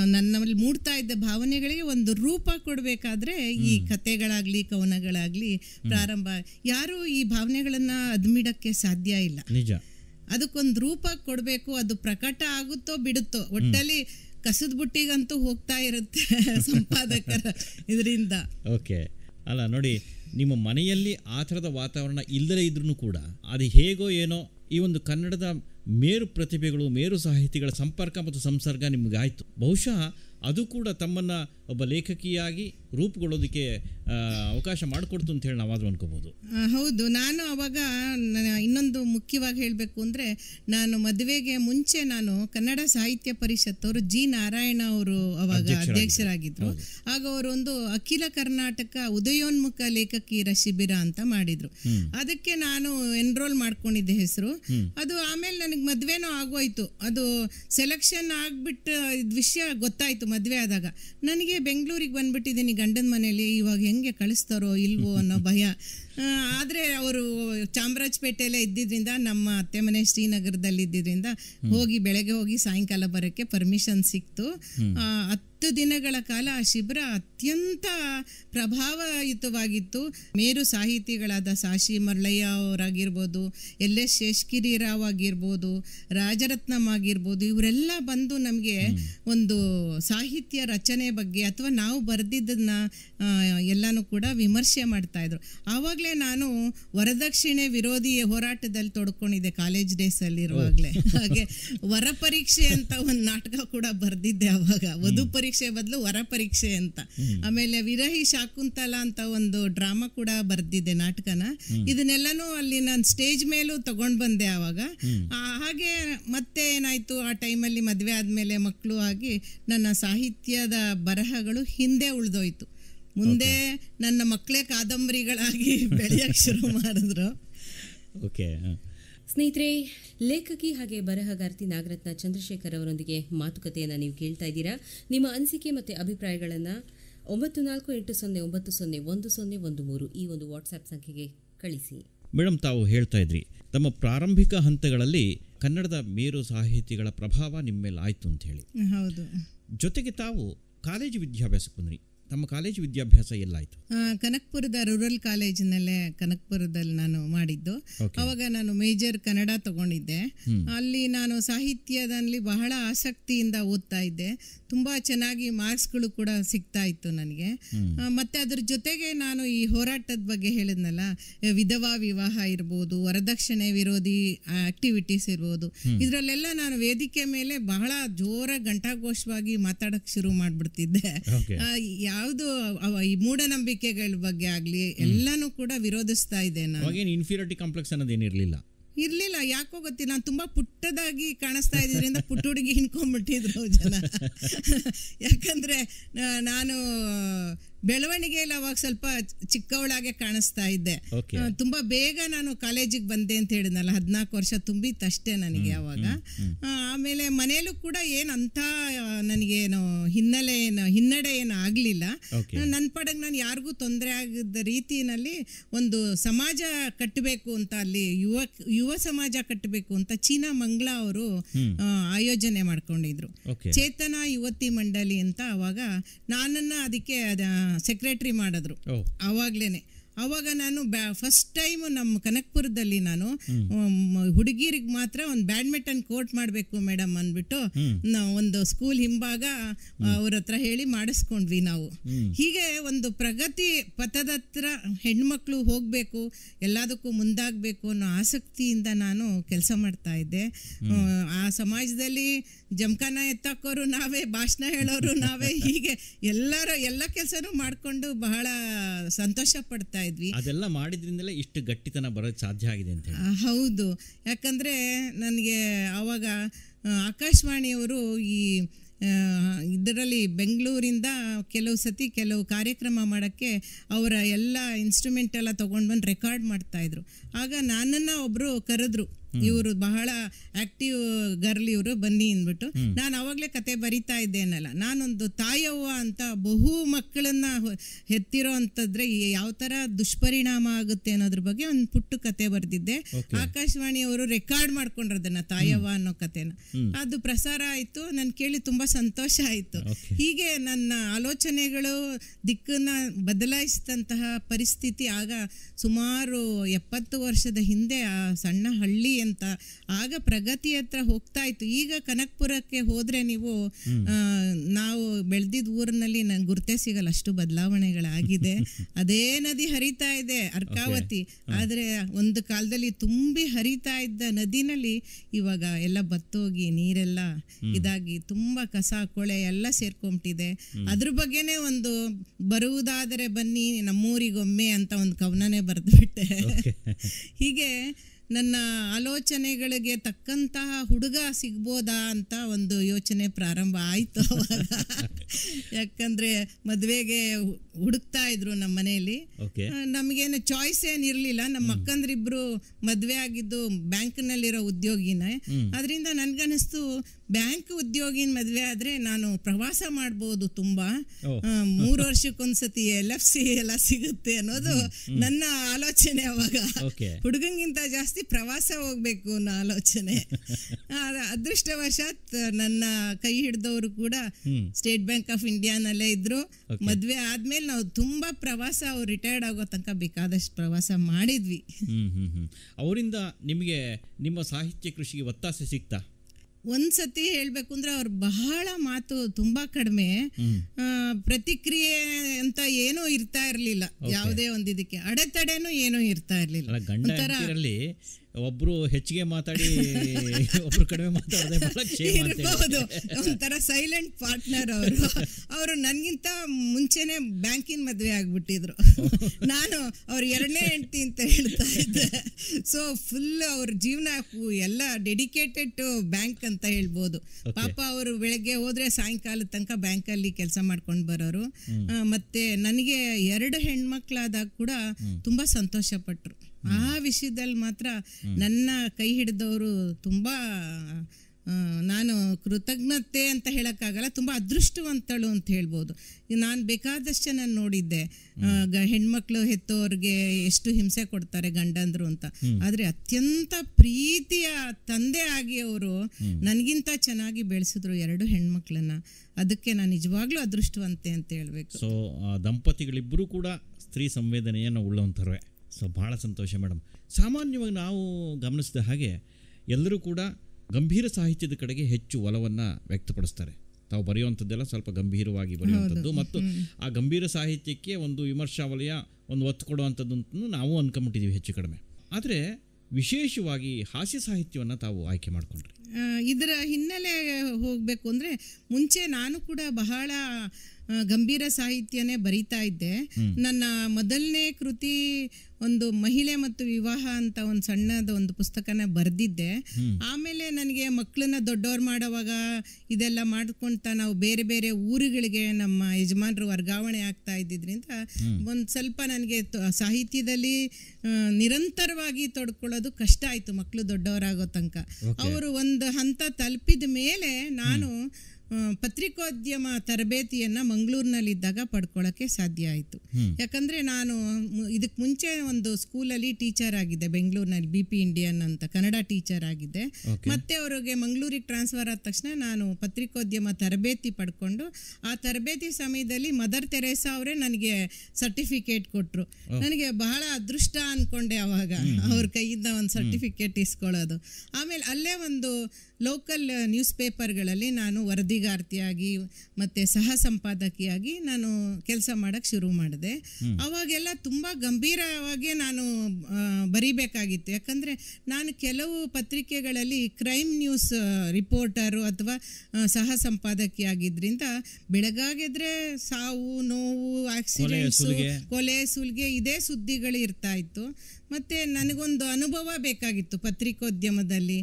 ನನ್ನಲ್ಲಿ ಮೂಡ್ತಾ ಇದ್ದ ಭಾವನೆಗಳಿಗೆ ಒಂದು ರೂಪ ಕೊಡಬೇಕಾದ್ರೆ ಈ ಕತೆಗಳಾಗ್ಲಿ ಕವನಗಳಾಗ್ಲಿ ಪ್ರಾರಂಭ. ಯಾರು ಈ ಭಾವನೆಗಳನ್ನ ಅದ್ಮಿಡಕ್ಕೆ ಸಾಧ್ಯ ಇಲ್ಲ. ನಿಜ. ಅದಕ್ಕೊಂದು ರೂಪ ಕೊಡಬೇಕು ಅದು ಪ್ರಕಟ ಆಗುತ್ತೋ ಬಿಡುತ್ತೋ ಒಟ್ಟಲ್ಲಿ ಕಸದ ಬುಟ್ಟಿಗಂತೂ ಹೋಗ್ತಾ ಇರುತ್ತೆ ಸಂಪಾದಕರ ಇದರಿಂದ. ಓಕೆ. ಅಲ್ಲ ನೋಡಿ ನಿಮ್ಮ ಮನೆಯಲ್ಲಿ ಆ ಥರದ ವಾತಾವರಣ ಇಲ್ಲದೇ ಇದ್ರೂ ಕೂಡ ಅದು ಹೇಗೋ ಏನೋ ಈ ಒಂದು ಕನ್ನಡದ ಮೇರು ಪ್ರತಿಭೆಗಳು ಮೇರು ಸಾಹಿತಿಗಳ ಸಂಪರ್ಕ ಮತ್ತು ಸಂಸರ್ಗ ನಿಮ್ಗೆ ಆಯಿತು ಬಹುಶಃ ಅದು ಕೂಡ ತಮ್ಮನ್ನು ಒಬ್ಬ ಲೇಖಕಿಯಾಗಿ ರೂಪುಗೊಳ್ಳೋದಕ್ಕೆ ಅವಕಾಶ ಮಾಡಿಕೊಡ್ತು ಅಂತ ಹೇಳಿ ನಾವಾದರೂ ಅನ್ಕೋಬೋದು. ಹೌದು. ನಾನು ಅವಾಗ ಇನ್ನೊಂದು ಮುಖ್ಯವಾಗಿ ಹೇಳಬೇಕು ಅಂದರೆ ನಾನು ಮದುವೆಗೆ ಮುಂಚೆ ನಾನು ಕನ್ನಡ ಸಾಹಿತ್ಯ ಪರಿಷತ್ತವರು ಜಿ ನಾರಾಯಣ ಅವರು ಅವಾಗ ಅಧ್ಯಕ್ಷರಾಗಿದ್ದರು. ಆಗ ಅವರು ಒಂದು ಅಖಿಲ ಕರ್ನಾಟಕ ಉದಯೋನ್ಮುಖ ಲೇಖಕಿಯರ ಶಿಬಿರ ಅಂತ ಮಾಡಿದ್ರು. ಅದಕ್ಕೆ ನಾನು ಎನ್ರೋಲ್ ಮಾಡ್ಕೊಂಡಿದ್ದೆ ಹೆಸರು. ಅದು ಆಮೇಲೆ ನನಗೆ ಮದುವೆನೂ ಆಗೋಯ್ತು. ಅದು ಸೆಲೆಕ್ಷನ್ ಆಗ್ಬಿಟ್ಟು ಇದ್ ವಿಷಯ ಗೊತ್ತಾಯ್ತು. ಮದುವೆ ಆದಾಗ ನನಗೆ ಬೆಂಗಳೂರಿಗೆ ಬಂದುಬಿಟ್ಟಿದ್ದೀನಿ ಗಂಡನ ಮನೇಲಿ ಇವಾಗ ಹೆಂಗೆ ಕಳಿಸ್ತಾರೋ ಇಲ್ವೋ ಅನ್ನೋ ಭಯ. ಆದರೆ ಅವರು ಚಾಮರಾಜಪೇಟೆಯಲ್ಲೇ ಇದ್ದಿದ್ರಿಂದ ನಮ್ಮ ಅತ್ತೆ ಮನೆ ಶ್ರೀನಗರದಲ್ಲಿ ಇದ್ದಿದ್ರಿಂದ ಹೋಗಿ ಬೆಳಗ್ಗೆ ಹೋಗಿ ಸಾಯಂಕಾಲ ಬರೋಕ್ಕೆ ಪರ್ಮಿಷನ್ ಸಿಕ್ತು. ಹತ್ತು ದಿನಗಳ ಕಾಲ ಆ ಶಿಬಿರ ಅತ್ಯಂತ ಪ್ರಭಾವಯುತವಾಗಿತ್ತು. ಮೇರು ಸಾಹಿತಿಗಳಾದ ಸಾಶಿ ಮರ್ಲಯ್ಯ ಅವರಾಗಿರ್ಬೋದು ಎಲ್ ಎಸ್ ಶೇಷ್ಗಿರಿ ರಾವ್ ಆಗಿರ್ಬೋದು ರಾಜರತ್ನಂ ಆಗಿರ್ಬೋದು ಇವರೆಲ್ಲ ಬಂದು ನಮಗೆ ಒಂದು ಸಾಹಿತ್ಯ ರಚನೆ ಬಗ್ಗೆ ಅಥವಾ ನಾವು ಬರೆದಿದ್ದನ್ನ ಎಲ್ಲಾನು ಕೂಡ ವಿಮರ್ಶೆ ಮಾಡ್ತಾ ಇದ್ರು. ಆವಾಗಲೇ ನಾನು ವರದಕ್ಷಿಣೆ ವಿರೋಧಿ ಹೋರಾಟದಲ್ಲಿ ತೊಡ್ಕೊಂಡಿದ್ದೆ ಕಾಲೇಜ್ ಡೇಸ್ ಅಲ್ಲಿರುವಾಗಲೇ ಹಾಗೆ ವರ ಪರೀಕ್ಷೆ ಅಂತ ಒಂದು ನಾಟಕ ಕೂಡ ಬರೆದಿದ್ದೆ ಅವಾಗ. ವಧು ಪರೀಕ್ಷೆ ಪರೀಕ್ಷೆ ಬದಲು ವರ ಪರೀಕ್ಷೆ ಅಂತ. ಆಮೇಲೆ ವಿರಹಿ ಶಾಕುಂತಲ ಅಂತ ಒಂದು ಡ್ರಾಮಾ ಕೂಡ ಬರ್ದಿದ್ದೆ ನಾಟಕನ. ಇದನ್ನೆಲ್ಲನು ಅಲ್ಲಿ ನಾನು ಸ್ಟೇಜ್ ಮೇಲೂ ತಗೊಂಡ್ ಬಂದೆ ಆವಾಗ. ಹಾಗೆ ಮತ್ತೆ ಏನಾಯ್ತು ಆ ಟೈಮಲ್ಲಿ ಮದುವೆ ಆದ್ಮೇಲೆ ಮಕ್ಕಳು ಆಗಿ ನನ್ನ ಸಾಹಿತ್ಯದ ಬರಹಗಳು ಹಿಂದೆ ಉಳಿದೋಯ್ತು. ಮುಂದೆ ನನ್ನ ಮಕ್ಕಳೇ ಕಾದಂಬರಿಗಳಾಗಿ ಬೆಳೆಯಕ್ಕೆ ಶುರು ಮಾಡಿದ್ರು. ಓಕೆ ಸ್ನೇಹಿತರೆ ಲೇಖಕಿ ಹಾಗೆ ಬರಹಗಾರ್ತಿ ನಾಗರತ್ನ ಚಂದ್ರಶೇಖರ್ ಅವರೊಂದಿಗೆ ಮಾತುಕತೆಯನ್ನು ನೀವು ಕೇಳ್ತಾ ಇದ್ದೀರಾ? ನಿಮ್ಮ ಅನಿಸಿಕೆ ಮತ್ತು ಅಭಿಪ್ರಾಯಗಳನ್ನು ಒಂಬತ್ತು ನಾಲ್ಕು ಎಂಟು ಸೊನ್ನೆ ಒಂಬತ್ತು ಸೊನ್ನೆ ಒಂದು ಸೊನ್ನೆ ಒಂದು ಮೂರು ಈ ಒಂದು ವಾಟ್ಸ್ಆ್ಯಪ್ ಸಂಖ್ಯೆಗೆ ಕಳಿಸಿ. ಮೇಡಮ್ ತಾವು ಹೇಳ್ತಾ ಇದ್ರಿ ತಮ್ಮ ಪ್ರಾರಂಭಿಕ ಹಂತಗಳಲ್ಲಿ ಕನ್ನಡದ ಮೇರು ಸಾಹಿತಿಗಳ ಪ್ರಭಾವ ನಿಮ್ಮ ಮೇಲೆ ಆಯಿತು ಅಂತ ಹೇಳಿ. ಹೌದು. ಜೊತೆಗೆ ತಾವು ಕಾಲೇಜು ವಿದ್ಯಾಭ್ಯಾಸಕ್ಕೆ ಬಂದ್ರಿ. ತಮ್ಮ ಕಾಲೇಜು ವಿದ್ಯಾಭ್ಯಾಸ ಎಲ್ಲಾಯಿತು? ಕನಕ್ಪುರದ ರೂರಲ್ ಕಾಲೇಜಿನಲ್ಲೇ ಕನಕ್ಪುರದಲ್ಲಿ ನಾನು ಮಾಡಿದ್ದು. ಅವಾಗ ನಾನು ಮೇಜರ್ ಕನ್ನಡ ತಗೊಂಡಿದ್ದೆ. ಅಲ್ಲಿ ನಾನು ಸಾಹಿತ್ಯದಲ್ಲಿ ಬಹಳ ಆಸಕ್ತಿಯಿಂದ ಓದ್ತಾ ಇದ್ದೆ. ತುಂಬಾ ಚೆನ್ನಾಗಿ ಮಾರ್ಕ್ಸ್ಗಳು ಕೂಡ ಸಿಗ್ತಾ ಇತ್ತು ನನಗೆ. ಮತ್ತೆ ಅದ್ರ ಜೊತೆಗೆ ನಾನು ಈ ಹೋರಾಟದ ಬಗ್ಗೆ ಹೇಳಿದ್ನಲ್ಲ ವಿಧವಾ ವಿವಾಹ ಇರ್ಬೋದು ವರದಕ್ಷಿಣೆ ವಿರೋಧಿ ಆಕ್ಟಿವಿಟೀಸ್ ಇರ್ಬೋದು. ಇದರಲ್ಲೆಲ್ಲ ನಾನು ವೇದಿಕೆ ಮೇಲೆ ಬಹಳ ಜೋರ ಘಂಟಾಘೋಷವಾಗಿ ಮಾತಾಡಕ್ ಶುರು ಮಾಡ್ಬಿಡ್ತಿದ್ದೆ. Okay. ಯಾವುದು ಈ ಮೂಢನಂಬಿಕೆಗಳ ಬಗ್ಗೆ ಆಗ್ಲಿ ಎಲ್ಲಾನು ಕೂಡ ವಿರೋಧಿಸ್ತಾ ಇದೆ ನಾನು. ಅವಾಗೇನು ಇನ್ಫೀರಿಯಾರಿಟಿ ಕಾಂಪ್ಲೆಕ್ಸ್ ಅನ್ನೋದೇನಿರಲಿಲ್ಲ ಇರ್ಲಿಲ್ಲ? ಯಾಕೋ ಗೊತ್ತಿಲ್ಲ. ನಾನು ತುಂಬಾ ಪುಟ್ಟದಾಗಿ ಕಾಣಿಸ್ತಾ ಇದ್ರಿಂದ ಪುಟ್ಟ ಹುಡುಗಿ ಹಿನ್ಕೊಂಡ್ಬಿಟ್ಟಿದ್ರು ಜನ. ಯಾಕಂದ್ರೆ ನಾನು ಬೆಳವಣಿಗೆಯಲ್ಲಿ ಅವಾಗ ಸ್ವಲ್ಪ ಚಿಕ್ಕವಳಾಗೆ ಕಾಣಿಸ್ತಾ ಇದ್ದೆ. ತುಂಬಾ ಬೇಗ ನಾನು ಕಾಲೇಜಿಗೆ ಬಂದೆ ಅಂತ ಹೇಳಿದ್ನಲ್ಲ ಹದಿನಾಲ್ಕು ವರ್ಷ ತುಂಬಿತ್ತಷ್ಟೇ ನನಗೆ ಅವಾಗ ಆಮೇಲೆ ಮನೆಯಲ್ಲೂ ಕೂಡ ಏನ್ ಅಂತ ನನಗೆ ನನಗೇನು ಹಿನ್ನೆಲೆ ಏನು ಹಿನ್ನಡೆ ಏನು ಆಗ್ಲಿಲ್ಲ. ನನ್ನ ಪಡಂಗ್ ನಾನು ಯಾರಿಗೂ ತೊಂದರೆ ಆಗದ ರೀತಿಯಲ್ಲಿ ಒಂದು ಸಮಾಜ ಕಟ್ಟಬೇಕು ಅಂತ ಅಲ್ಲಿ ಯುವ ಯುವ ಸಮಾಜ ಕಟ್ಟಬೇಕು ಅಂತ ಚೀನಾ ಮಂಗ್ಲ ಅವರು ಆಯೋಜನೆ ಮಾಡ್ಕೊಂಡಿದ್ರು. ಚೇತನ ಯುವತಿ ಮಂಡಳಿ ಅಂತ ಅವಾಗ ನಾನನ್ನ ಅದಕ್ಕೆ ಸೆಕ್ರೆಟರಿ ಮಾಡಿದ್ರು. ಅವಾಗ್ಲೇನೆ ಅವಾಗ ನಾನು ಫಸ್ಟ್ ಟೈಮ್ ನಮ್ಮ ಕನಕ್ಪುರದಲ್ಲಿ ನಾನು ಹುಡುಗಿರಿಗೆ ಮಾತ್ರ ಒಂದು ಬ್ಯಾಡ್ಮಿಂಟನ್ ಕೋರ್ಟ್ ಮಾಡಬೇಕು ಮೇಡಮ್ ಅಂದ್ಬಿಟ್ಟು ಒಂದು ಸ್ಕೂಲ್ ಹಿಂಭಾಗ ಅವ್ರ ಹತ್ರ ಹೇಳಿ ಮಾಡಿಸ್ಕೊಂಡ್ವಿ ನಾವು. ಹೀಗೆ ಒಂದು ಪ್ರಗತಿ ಪಥದ ಹತ್ರ ಹೆಣ್ಮಕ್ಳು ಹೋಗ್ಬೇಕು ಎಲ್ಲದಕ್ಕೂ ಮುಂದಾಗಬೇಕು ಅನ್ನೋ ಆಸಕ್ತಿಯಿಂದ ನಾನು ಕೆಲಸ ಮಾಡ್ತಾ ಇದ್ದೆ. ಆ, ಆ ಸಮಾಜದಲ್ಲಿ ಜಮಖಾನ ಎತ್ತಾಕೋರು ನಾವೇ ಭಾಷಣ ಹೇಳೋರು ನಾವೇ ಹೀಗೆ ಎಲ್ಲರೂ ಎಲ್ಲ ಕೆಲಸನೂ ಮಾಡಿಕೊಂಡು ಬಹಳ ಸಂತೋಷ ಪಡ್ತಾ ಇದ್ವಿ. ಅದೆಲ್ಲ ಮಾಡಿದ್ರಿಂದಲೇ ಇಷ್ಟು ಗಟ್ಟಿತನ ಬರೋದು ಸಾಧ್ಯ ಆಗಿದೆ ಅಂತ ಹೌದು. ಯಾಕಂದ್ರೆ ನನಗೆ ಆವಾಗ ಆಕಾಶವಾಣಿಯವರು ಈ ಇದರಲ್ಲಿ ಬೆಂಗಳೂರಿಂದ ಕೆಲವು ಸತಿ ಕೆಲವು ಕಾರ್ಯಕ್ರಮ ಮಾಡೋಕ್ಕೆ ಅವರ ಎಲ್ಲ ಇನ್ಸ್ಟ್ರೂಮೆಂಟ್ ಎಲ್ಲ ತೊಗೊಂಡು ಬಂದು ರೆಕಾರ್ಡ್ ಮಾಡ್ತಾಯಿದ್ರು ಆಗ ನನ್ನನ್ನು ಒಬ್ಬರು ಕರೆದ್ರು. ಇವರು ಬಹಳ ಆಕ್ಟಿವ್ ಗರ್ಲ್ ಇವರು ಬನ್ನಿ ಅಂದ್ಬಿಟ್ಟು. ನಾನು ಅವಾಗಲೇ ಕತೆ ಬರಿತಾ ಇದ್ದೇನಲ್ಲ ನಾನೊಂದು ತಾಯವ್ವ ಅಂತ ಬಹು ಮಕ್ಕಳನ್ನ ಹೆತ್ತಿರೋ ಅಂತಂದ್ರೆ ಯಾವ ತರ ದುಷ್ಪರಿಣಾಮ ಆಗುತ್ತೆ ಅನ್ನೋದ್ರ ಬಗ್ಗೆ ಒಂದು ಪುಟ್ಟು ಕತೆ ಬರೆದಿದ್ದೆ. ಆಕಾಶವಾಣಿಯವರು ರೆಕಾರ್ಡ್ ಮಾಡ್ಕೊಂಡ್ರದನ್ನ ತಾಯವ್ವ ಅನ್ನೋ ಕತೆನ. ಅದು ಪ್ರಸಾರ ಆಯ್ತು ನಾನು ಕೇಳಿ ತುಂಬಾ ಸಂತೋಷ ಆಯ್ತು. ಹೀಗೆ ನನ್ನ ಆಲೋಚನೆಗಳು ದಿಕ್ಕನ್ನ ಬದಲಾಯಿಸಿದಂತಹ ಪರಿಸ್ಥಿತಿ ಆಗ ಸುಮಾರು ಎಪ್ಪತ್ತು ವರ್ಷದ ಹಿಂದೆ ಆ ಸಣ್ಣ ಹಳ್ಳಿ ಅಂತ. ಆಗ ಪ್ರಗತಿ ಹತ್ರ ಹೋಗ್ತಾ ಇತ್ತು. ಈಗ ಕನಕ್ಪುರಕ್ಕೆ ಹೋದ್ರೆ ನೀವು ನಾವು ಬೆಳೆದಿದ್ದ ಊರಿನಲ್ಲಿ ನಂಗೆ ಗುರ್ತೇ ಸಿಗಲ್ಲ. ಅಷ್ಟು ಬದಲಾವಣೆಗಳಾಗಿದೆ. ಅದೇ ನದಿ ಹರಿತಾ ಇದೆ ಅರ್ಕಾವತಿ. ಆದ್ರೆ ಒಂದು ಕಾಲದಲ್ಲಿ ತುಂಬಿ ಹರಿತಾ ಇದ್ದ ನದಿನಲ್ಲಿ ಇವಾಗ ಎಲ್ಲ ಬತ್ತೋಗಿ ನೀರೆಲ್ಲ ಇದಾಗಿ ತುಂಬಾ ಕಸ ಕೊಳೆ ಎಲ್ಲ ಸೇರ್ಕೊಂಬಿಟ್ಟಿದೆ. ಅದ್ರ ಬಗ್ಗೆನೇ ಒಂದು ಬರುವುದಾದರೆ ಬನ್ನಿ ನಮ್ಮೂರಿಗೊಮ್ಮೆ ಅಂತ ಒಂದು ಕವನನೇ ಬರೆದ್ಬಿಟ್ಟೆ ಹೀಗೆ ನನ್ನ ಆಲೋಚನೆಗಳಿಗೆ ತಕ್ಕಂತಹ ಹುಡುಗ ಸಿಗ್ಬೋದಾ ಅಂತ ಒಂದು ಯೋಚನೆ ಪ್ರಾರಂಭ ಆಯ್ತು ಯಾಕಂದರೆ ಮದುವೆಗೆ ಹುಡುಕ್ತಾ ಇದ್ರು ನಮ್ಮ ಮನೆಯಲ್ಲಿ. ನಮ್ಗೇನು ಚಾಯ್ಸ್ ಏನು ಇರಲಿಲ್ಲ. ನಮ್ಮ ಅಕ್ಕಂದ್ರಿಬ್ರು ಮದ್ವೆ ಆಗಿದ್ದು ಬ್ಯಾಂಕ್ನಲ್ಲಿರೋ ಉದ್ಯೋಗಿನೇ. ಅದರಿಂದ ನನ್ಗನ್ನಿಸ್ತು ಬ್ಯಾಂಕ್ ಉದ್ಯೋಗಿನ ಮದ್ವೆ ಆದ್ರೆ ನಾನು ಪ್ರವಾಸ ಮಾಡ್ಬೋದು ತುಂಬಾ. ಮೂರು ವರ್ಷಕ್ಕೊಂದ್ಸತಿ ಎಲ್ ಎಫ್ ಸಿ ಎಲ್ಲ ಸಿಗುತ್ತೆ ಅನ್ನೋದು ನನ್ನ ಆಲೋಚನೆ ಅವಾಗ. ಹುಡುಗಂಗಿಂತ ಜಾಸ್ತಿ ಪ್ರವಾಸ ಹೋಗ್ಬೇಕು ಅನ್ನೋ ಆಲೋಚನೆ. ಅದೃಷ್ಟವಶಾತ್ ನನ್ನ ಕೈ ಹಿಡಿದವರು ಕೂಡ ಸ್ಟೇಟ್ ಬ್ಯಾಂಕ್ ಆಫ್ ಇಂಡಿಯಾನಲ್ಲೇ ಇದ್ರು. ಮದ್ವೆ ಆದ್ಮೇಲೆ ನಾವು ತುಂಬಾ ಪ್ರವಾಸ ಅವ್ರು ರಿಟೈರ್ಡ್ ಆಗೋ ತನಕ ಬೇಕಾದಷ್ಟು ಪ್ರವಾಸ ಮಾಡಿದ್ವಿ. ಅವರಿಂದ ನಿಮಗೆ ನಿಮ್ಮ ಸಾಹಿತ್ಯ ಕೃಷಿಗೆ ಒತ್ತಾಸೆ ಸಿಗ್ತಾ ಒಂದ್ಸತಿ ಹೇಳ್ಬೇಕು ಅಂದ್ರೆ ಅವ್ರು ಬಹಳ ಮಾತು ತುಂಬಾ ಕಡಿಮೆ. ಪ್ರತಿಕ್ರಿಯೆ ಅಂತ ಏನೂ ಇರ್ತಾ ಇರ್ಲಿಲ್ಲ. ಯಾವುದೇ ಒಂದು ಇದಕ್ಕೆ ಅಡೆತಡೆನೂ ಏನೂ ಇರ್ತಾ ಇರ್ಲಿಲ್ಲ. ಒಬ್ರು ಹೆಚ್ಚಿಗೆ ಮಾತಾಡಿ ಒಬ್ರು ಕಡಿಮೆ ಮಾತಾಡದೆ. ಇರ್ಬೋದು. ಒಂಥರ ಸೈಲೆಂಟ್ ಪಾರ್ಟ್ನರ್ ಅವರು. ಅವರು ನನಗಿಂತ ಮುಂಚೆನೆ ಬ್ಯಾಂಕಿನ ಮದುವೆ ಆಗ್ಬಿಟ್ಟಿದ್ರು. ನಾನು ಅವ್ರ ಎರಡನೇ ಹೆಂಡತಿ ಅಂತ ಹೇಳ್ತಾ ಇದ್ದೆ. ಸೊ ಫುಲ್ ಅವ್ರ ಜೀವನ ಎಲ್ಲ ಡೆಡಿಕೇಟೆಡ್ ಟು ಬ್ಯಾಂಕ್ ಅಂತ ಹೇಳ್ಬೋದು. ಪಾಪ ಅವರು ಬೆಳಗ್ಗೆ ಹೋದ್ರೆ ಸಾಯಂಕಾಲದ ತನಕ ಬ್ಯಾಂಕಲ್ಲಿ ಕೆಲಸ ಮಾಡ್ಕೊಂಡು ಬರೋರು. ಮತ್ತೆ ನನಗೆ ಎರಡು ಹೆಣ್ಮಕ್ಳಾದಾಗ ಕೂಡ ತುಂಬಾ ಸಂತೋಷ ಪಟ್ರು ಆ ವಿಷಯದಲ್ಲಿ ಮಾತ್ರ ನನ್ನ ಕೈ ಹಿಡಿದವರು ತುಂಬಾ ನಾನು ಕೃತಜ್ಞತೆ ಅಂತ ಹೇಳಕ್ಕಾಗಲ್ಲ ತುಂಬಾ ಅದೃಷ್ಟವಂತಳು ಅಂತ ಹೇಳ್ಬೋದು. ನಾನು ಬೇಕಾದಷ್ಟು ಜನ ನೋಡಿದ್ದೆ. ಹೆಣ್ಮಕ್ಳು ಹೆತ್ತೋರ್ಗೆ ಎಷ್ಟು ಹಿಂಸೆ ಕೊಡ್ತಾರೆ ಗಂಡಂದ್ರು ಅಂತ. ಆದ್ರೆ ಅತ್ಯಂತ ಪ್ರೀತಿಯ ತಂದೆ ಆಗಿ ಅವರು ನನಗಿಂತ ಚೆನ್ನಾಗಿ ಬೆಳೆಸಿದ್ರು ಎರಡು ಹೆಣ್ಮಕ್ಳನ್ನ. ಅದಕ್ಕೆ ನಾನು ನಿಜವಾಗ್ಲೂ ಅದೃಷ್ಟವಂತೆ ಅಂತ ಹೇಳ್ಬೇಕು. ಸೊ ಆ ದಂಪತಿಗಳಿಬ್ಬರೂ ಕೂಡ ಸ್ತ್ರೀ ಸಂವೇದನೆಯನ್ನು ಉಳ್ಳವಂಥವ್ರೆ. ಸೊ ಭಾಳ ಸಂತೋಷ ಮೇಡಮ್. ಸಾಮಾನ್ಯವಾಗಿ ನಾವು ಗಮನಿಸಿದ ಹಾಗೆ ಎಲ್ಲರೂ ಕೂಡ ಗಂಭೀರ ಸಾಹಿತ್ಯದ ಕಡೆಗೆ ಹೆಚ್ಚು ಒಲವನ್ನು ವ್ಯಕ್ತಪಡಿಸ್ತಾರೆ. ತಾವು ಬರೆಯುವಂಥದ್ದೆಲ್ಲ ಸ್ವಲ್ಪ ಗಂಭೀರವಾಗಿ ಬರೆಯುವಂಥದ್ದು ಮತ್ತು ಆ ಗಂಭೀರ ಸಾಹಿತ್ಯಕ್ಕೆ ಒಂದು ವಿಮರ್ಶಾ ವಲಯ ಒಂದು ಒತ್ತು ಕೊಡುವಂಥದ್ದು ಅಂತಲೂ ನಾವು ಅನ್ಕೊಂಬಿಟ್ಟಿದ್ದೀವಿ ಹೆಚ್ಚು ಕಡಿಮೆ. ಆದರೆ ವಿಶೇಷವಾಗಿ ಹಾಸ್ಯ ಸಾಹಿತ್ಯವನ್ನು ತಾವು ಆಯ್ಕೆ ಮಾಡಿಕೊಂಡ್ರಿ. ಇದರ ಹಿನ್ನೆಲೆ ಹೋಗಬೇಕು ಅಂದರೆ ಮುಂಚೆ ನಾನು ಕೂಡ ಬಹಳ ಗಂಭೀರ ಸಾಹಿತ್ಯನೇ ಬರಿತಾ ಇದ್ದೆ. ನನ್ನ ಮೊದಲನೇ ಕೃತಿ ಒಂದು ಮಹಿಳೆ ಮತ್ತು ವಿವಾಹ ಅಂತ ಒಂದು ಸಣ್ಣದ ಒಂದು ಪುಸ್ತಕನ ಬರೆದಿದ್ದೆ. ಆಮೇಲೆ ನನಗೆ ಮಕ್ಕಳನ್ನ ದೊಡ್ಡವ್ರು ಮಾಡೋವಾಗ ಇದೆಲ್ಲ ಮಾಡ್ಕೊಂತ ನಾವು ಬೇರೆ ಬೇರೆ ಊರುಗಳಿಗೆ ನಮ್ಮ ಯಜಮಾನರು ವರ್ಗಾವಣೆ ಆಗ್ತಾ ಇದ್ದಿದ್ರಿಂದ ಒಂದು ಸ್ವಲ್ಪ ನನಗೆ ಸಾಹಿತ್ಯದಲ್ಲಿ ನಿರಂತರವಾಗಿ ತೊಡ್ಕೊಳ್ಳೋದು ಕಷ್ಟ ಆಯಿತು ಮಕ್ಕಳು ದೊಡ್ಡವರಾಗೋ ತನಕ. ಅವರು ಒಂದು ಹಂತ ತಲುಪಿದ ಮೇಲೆ ನಾನು ಪತ್ರಿಕೋದ್ಯಮ ತರಬೇತಿಯನ್ನ ಮಂಗಳೂರಿನಲ್ಲಿದ್ದಾಗ ಪಡ್ಕೊಳ್ಳೋಕ್ಕೆ ಸಾಧ್ಯ ಆಯಿತು. ಯಾಕಂದ್ರೆ ನಾನು ಇದಕ್ಕೆ ಮುಂಚೆ ಒಂದು ಸ್ಕೂಲಲ್ಲಿ ಟೀಚರ್ ಆಗಿದ್ದೆ ಬೆಂಗಳೂರಿನಲ್ಲಿ ಬಿ ಪಿ ಇಂಡಿಯನ್ ಅಂತ ಕನ್ನಡ ಟೀಚರ್ ಆಗಿದ್ದೆ ಮತ್ತೆ ಅವರಿಗೆ ಮಂಗಳೂರಿಗೆ ಟ್ರಾನ್ಸ್ಫರ್ ಆದ ತಕ್ಷಣ ನಾನು ಪತ್ರಿಕೋದ್ಯಮ ತರಬೇತಿ ಪಡ್ಕೊಂಡು ಆ ತರಬೇತಿ ಸಮಯದಲ್ಲಿ ಮದರ್ ತೆರೇಸಾ ಅವರೇ ನನಗೆ ಸರ್ಟಿಫಿಕೇಟ್ ಕೊಟ್ಟರು ನನಗೆ ಬಹಳ ಅದೃಷ್ಟ ಅನ್ಕೊಂಡೆ ಅವಾಗ ಅವ್ರ ಕೈಯಿಂದ ಒಂದು ಸರ್ಟಿಫಿಕೇಟ್ ಇಸ್ಕೊಳ್ಳೋದು. ಆಮೇಲೆ ಅಲ್ಲೇ ಒಂದು ಲೋಕಲ್ ನ್ಯೂಸ್ ಪೇಪರ್ಗಳಲ್ಲಿ ನಾನು ವರದಿಗಾರ್ತಿಯಾಗಿ ಮತ್ತು ಸಹ ಸಂಪಾದಕಿಯಾಗಿ ನಾನು ಕೆಲಸ ಮಾಡೋಕ್ಕೆ ಶುರು ಮಾಡಿದೆ. ಅವಾಗೆಲ್ಲ ತುಂಬ ಗಂಭೀರವಾಗಿ ನಾನು ಬರೀಬೇಕಾಗಿತ್ತು. ಯಾಕಂದರೆ ನಾನು ಕೆಲವು ಪತ್ರಿಕೆಗಳಲ್ಲಿ ಕ್ರೈಮ್ ನ್ಯೂಸ್ ರಿಪೋರ್ಟರು ಅಥವಾ ಸಹ ಸಂಪಾದಕಿಯಾಗಿದ್ದರಿಂದ ಬೆಳಗಾಗಿದ್ರೆ ಸಾವು ನೋವು ಆಕ್ಸಿಡೆಂಟ್ಸು. ಕೊಲೆ ಸುಲಿಗೆ ಇದೇ ಸುದ್ದಿಗಳು ಇರ್ತಾ ಇತ್ತು. ಮತ್ತು ನನಗೊಂದು ಅನುಭವ ಬೇಕಾಗಿತ್ತು ಪತ್ರಿಕೋದ್ಯಮದಲ್ಲಿ.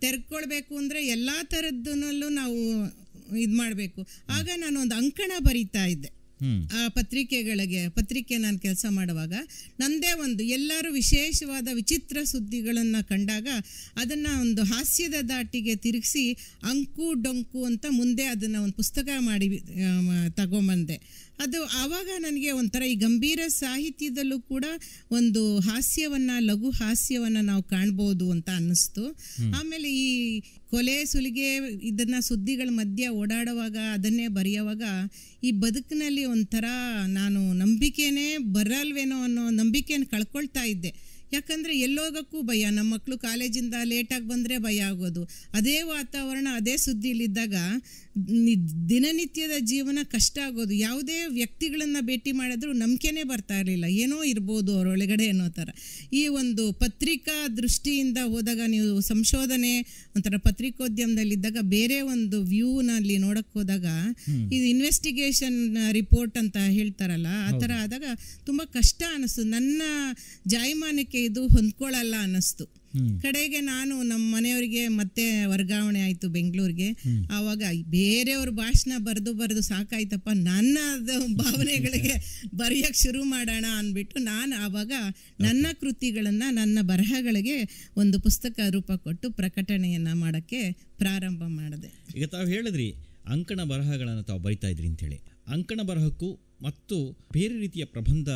ತೆರ್ಕೊಳ್ಬೇಕು ಅಂದರೆ ಎಲ್ಲ ಥರದ್ದನ್ನಲ್ಲೂ ನಾವು ಇದು ಮಾಡಬೇಕು. ಆಗ ನಾನು ಒಂದು ಅಂಕಣ ಬರಿತಾ ಇದ್ದೆ. ಆ ಪತ್ರಿಕೆಗಳಿಗೆ ಪತ್ರಿಕೆ ನಾನು ಕೆಲಸ ಮಾಡುವಾಗ ನಂದೇ ಒಂದು ಎಲ್ಲರೂ ವಿಶೇಷವಾದ ವಿಚಿತ್ರ ಸುದ್ದಿಗಳನ್ನು ಕಂಡಾಗ ಅದನ್ನು ಒಂದು ಹಾಸ್ಯದ ದಾಟಿಗೆ ತಿರುಗಿಸಿ ಅಂಕು ಡೊಂಕು ಅಂತ ಮುಂದೆ ಅದನ್ನು ಒಂದು ಪುಸ್ತಕ ಮಾಡಿ ತಗೊಂಬಂದೆ. ಅದು ಆವಾಗ ನನಗೆ ಒಂಥರ ಈ ಗಂಭೀರ ಸಾಹಿತ್ಯದಲ್ಲೂ ಕೂಡ ಒಂದು ಹಾಸ್ಯವನ್ನ ಲಘು ಹಾಸ್ಯವನ್ನ ನಾವು ಕಾಣ್ಬೋದು ಅಂತ ಅನ್ನಿಸ್ತು. ಆಮೇಲೆ ಈ ಕೊಲೆ ಸುಲಿಗೆ ಇದನ್ನ ಸುದ್ದಿಗಳ ಮಧ್ಯೆ ಓಡಾಡುವಾಗ ಅದನ್ನೇ ಬರೆಯುವಾಗ ಈ ಬದುಕಿನಲ್ಲಿ ಒಂಥರ ನಾನು ನಂಬಿಕೆನೇ ಬರಲ್ವೇನೋ ಅನ್ನೋ ನಂಬಿಕೆಯನ್ನು ಕಳ್ಕೊಳ್ತಾ ಇದ್ದೆ. ಯಾಕಂದರೆ ಎಲ್ಲೋಗಕ್ಕೂ ಭಯ. ನಮ್ಮ ಮಕ್ಕಳು ಕಾಲೇಜಿಂದ ಲೇಟಾಗಿ ಬಂದರೆ ಭಯ ಆಗೋದು. ಅದೇ ವಾತಾವರಣ ಅದೇ ಸುದ್ದಿಲಿದ್ದಾಗ ದಿನನಿತ್ಯದ ಜೀವನ ಕಷ್ಟ ಆಗೋದು. ಯಾವುದೇ ವ್ಯಕ್ತಿಗಳನ್ನು ಭೇಟಿ ಮಾಡಿದ್ರು ನಂಬಿಕೆನೇ ಬರ್ತಾ ಇರಲಿಲ್ಲ. ಏನೋ ಇರ್ಬೋದು ಅವರೊಳಗಡೆ ಅನ್ನೋ ಥರ. ಈ ಒಂದು ಪತ್ರಿಕಾ ದೃಷ್ಟಿಯಿಂದ ಹೋದಾಗ ನೀವು ಸಂಶೋಧನೆ ಒಂಥರ ಪತ್ರಿಕೋದ್ಯಮದಲ್ಲಿದ್ದಾಗ ಬೇರೆ ಒಂದು ವ್ಯೂನಲ್ಲಿ ನೋಡಕ್ಕೆ ಹೋದಾಗ ಇದು ಇನ್ವೆಸ್ಟಿಗೇಷನ್ ರಿಪೋರ್ಟ್ ಅಂತ ಹೇಳ್ತಾರಲ್ಲ ಆ ಥರ ಆದಾಗ ತುಂಬ ಕಷ್ಟ ಅನ್ನಿಸ್ತು ನನ್ನ ಜಾಯಮಾನಕ್ಕೆ ಇದು ಹೊಂದ್ಕೊಳ್ಳಲ್ಲ ಅನ್ನಿಸ್ತು ಕಡೆಗೆ ನಾನು ನಮ್ಮ ಮನೆಯವರಿಗೆ ಮತ್ತೆ ವರ್ಗಾವಣೆ ಆಯಿತು ಬೆಂಗಳೂರಿಗೆ. ಆವಾಗ ಬೇರೆಯವ್ರ ಭಾಷಣ ಬರೆದು ಬರೆದು ಸಾಕಾಯ್ತಪ್ಪ. ನನ್ನ ಭಾವನೆಗಳಿಗೆ ಬರೆಯೋಕ್ಕೆ ಶುರು ಮಾಡೋಣ ಅಂದ್ಬಿಟ್ಟು ನಾನು ಆವಾಗ ನನ್ನ ಕೃತಿಗಳನ್ನು ನನ್ನ ಬರಹಗಳಿಗೆ ಒಂದು ಪುಸ್ತಕ ರೂಪ ಕೊಟ್ಟು ಪ್ರಕಟಣೆಯನ್ನು ಮಾಡೋಕ್ಕೆ ಪ್ರಾರಂಭ ಮಾಡಿದೆ. ಈಗ ತಾವು ಹೇಳಿದ್ರಿ ಅಂಕಣ ಬರಹಗಳನ್ನು ತಾವು ಬರಿತಾ ಇದ್ರಿ ಅಂತೇಳಿ ಅಂಕಣ ಬರಹಕ್ಕೂ ಮತ್ತು ಬೇರೆ ರೀತಿಯ ಪ್ರಬಂಧ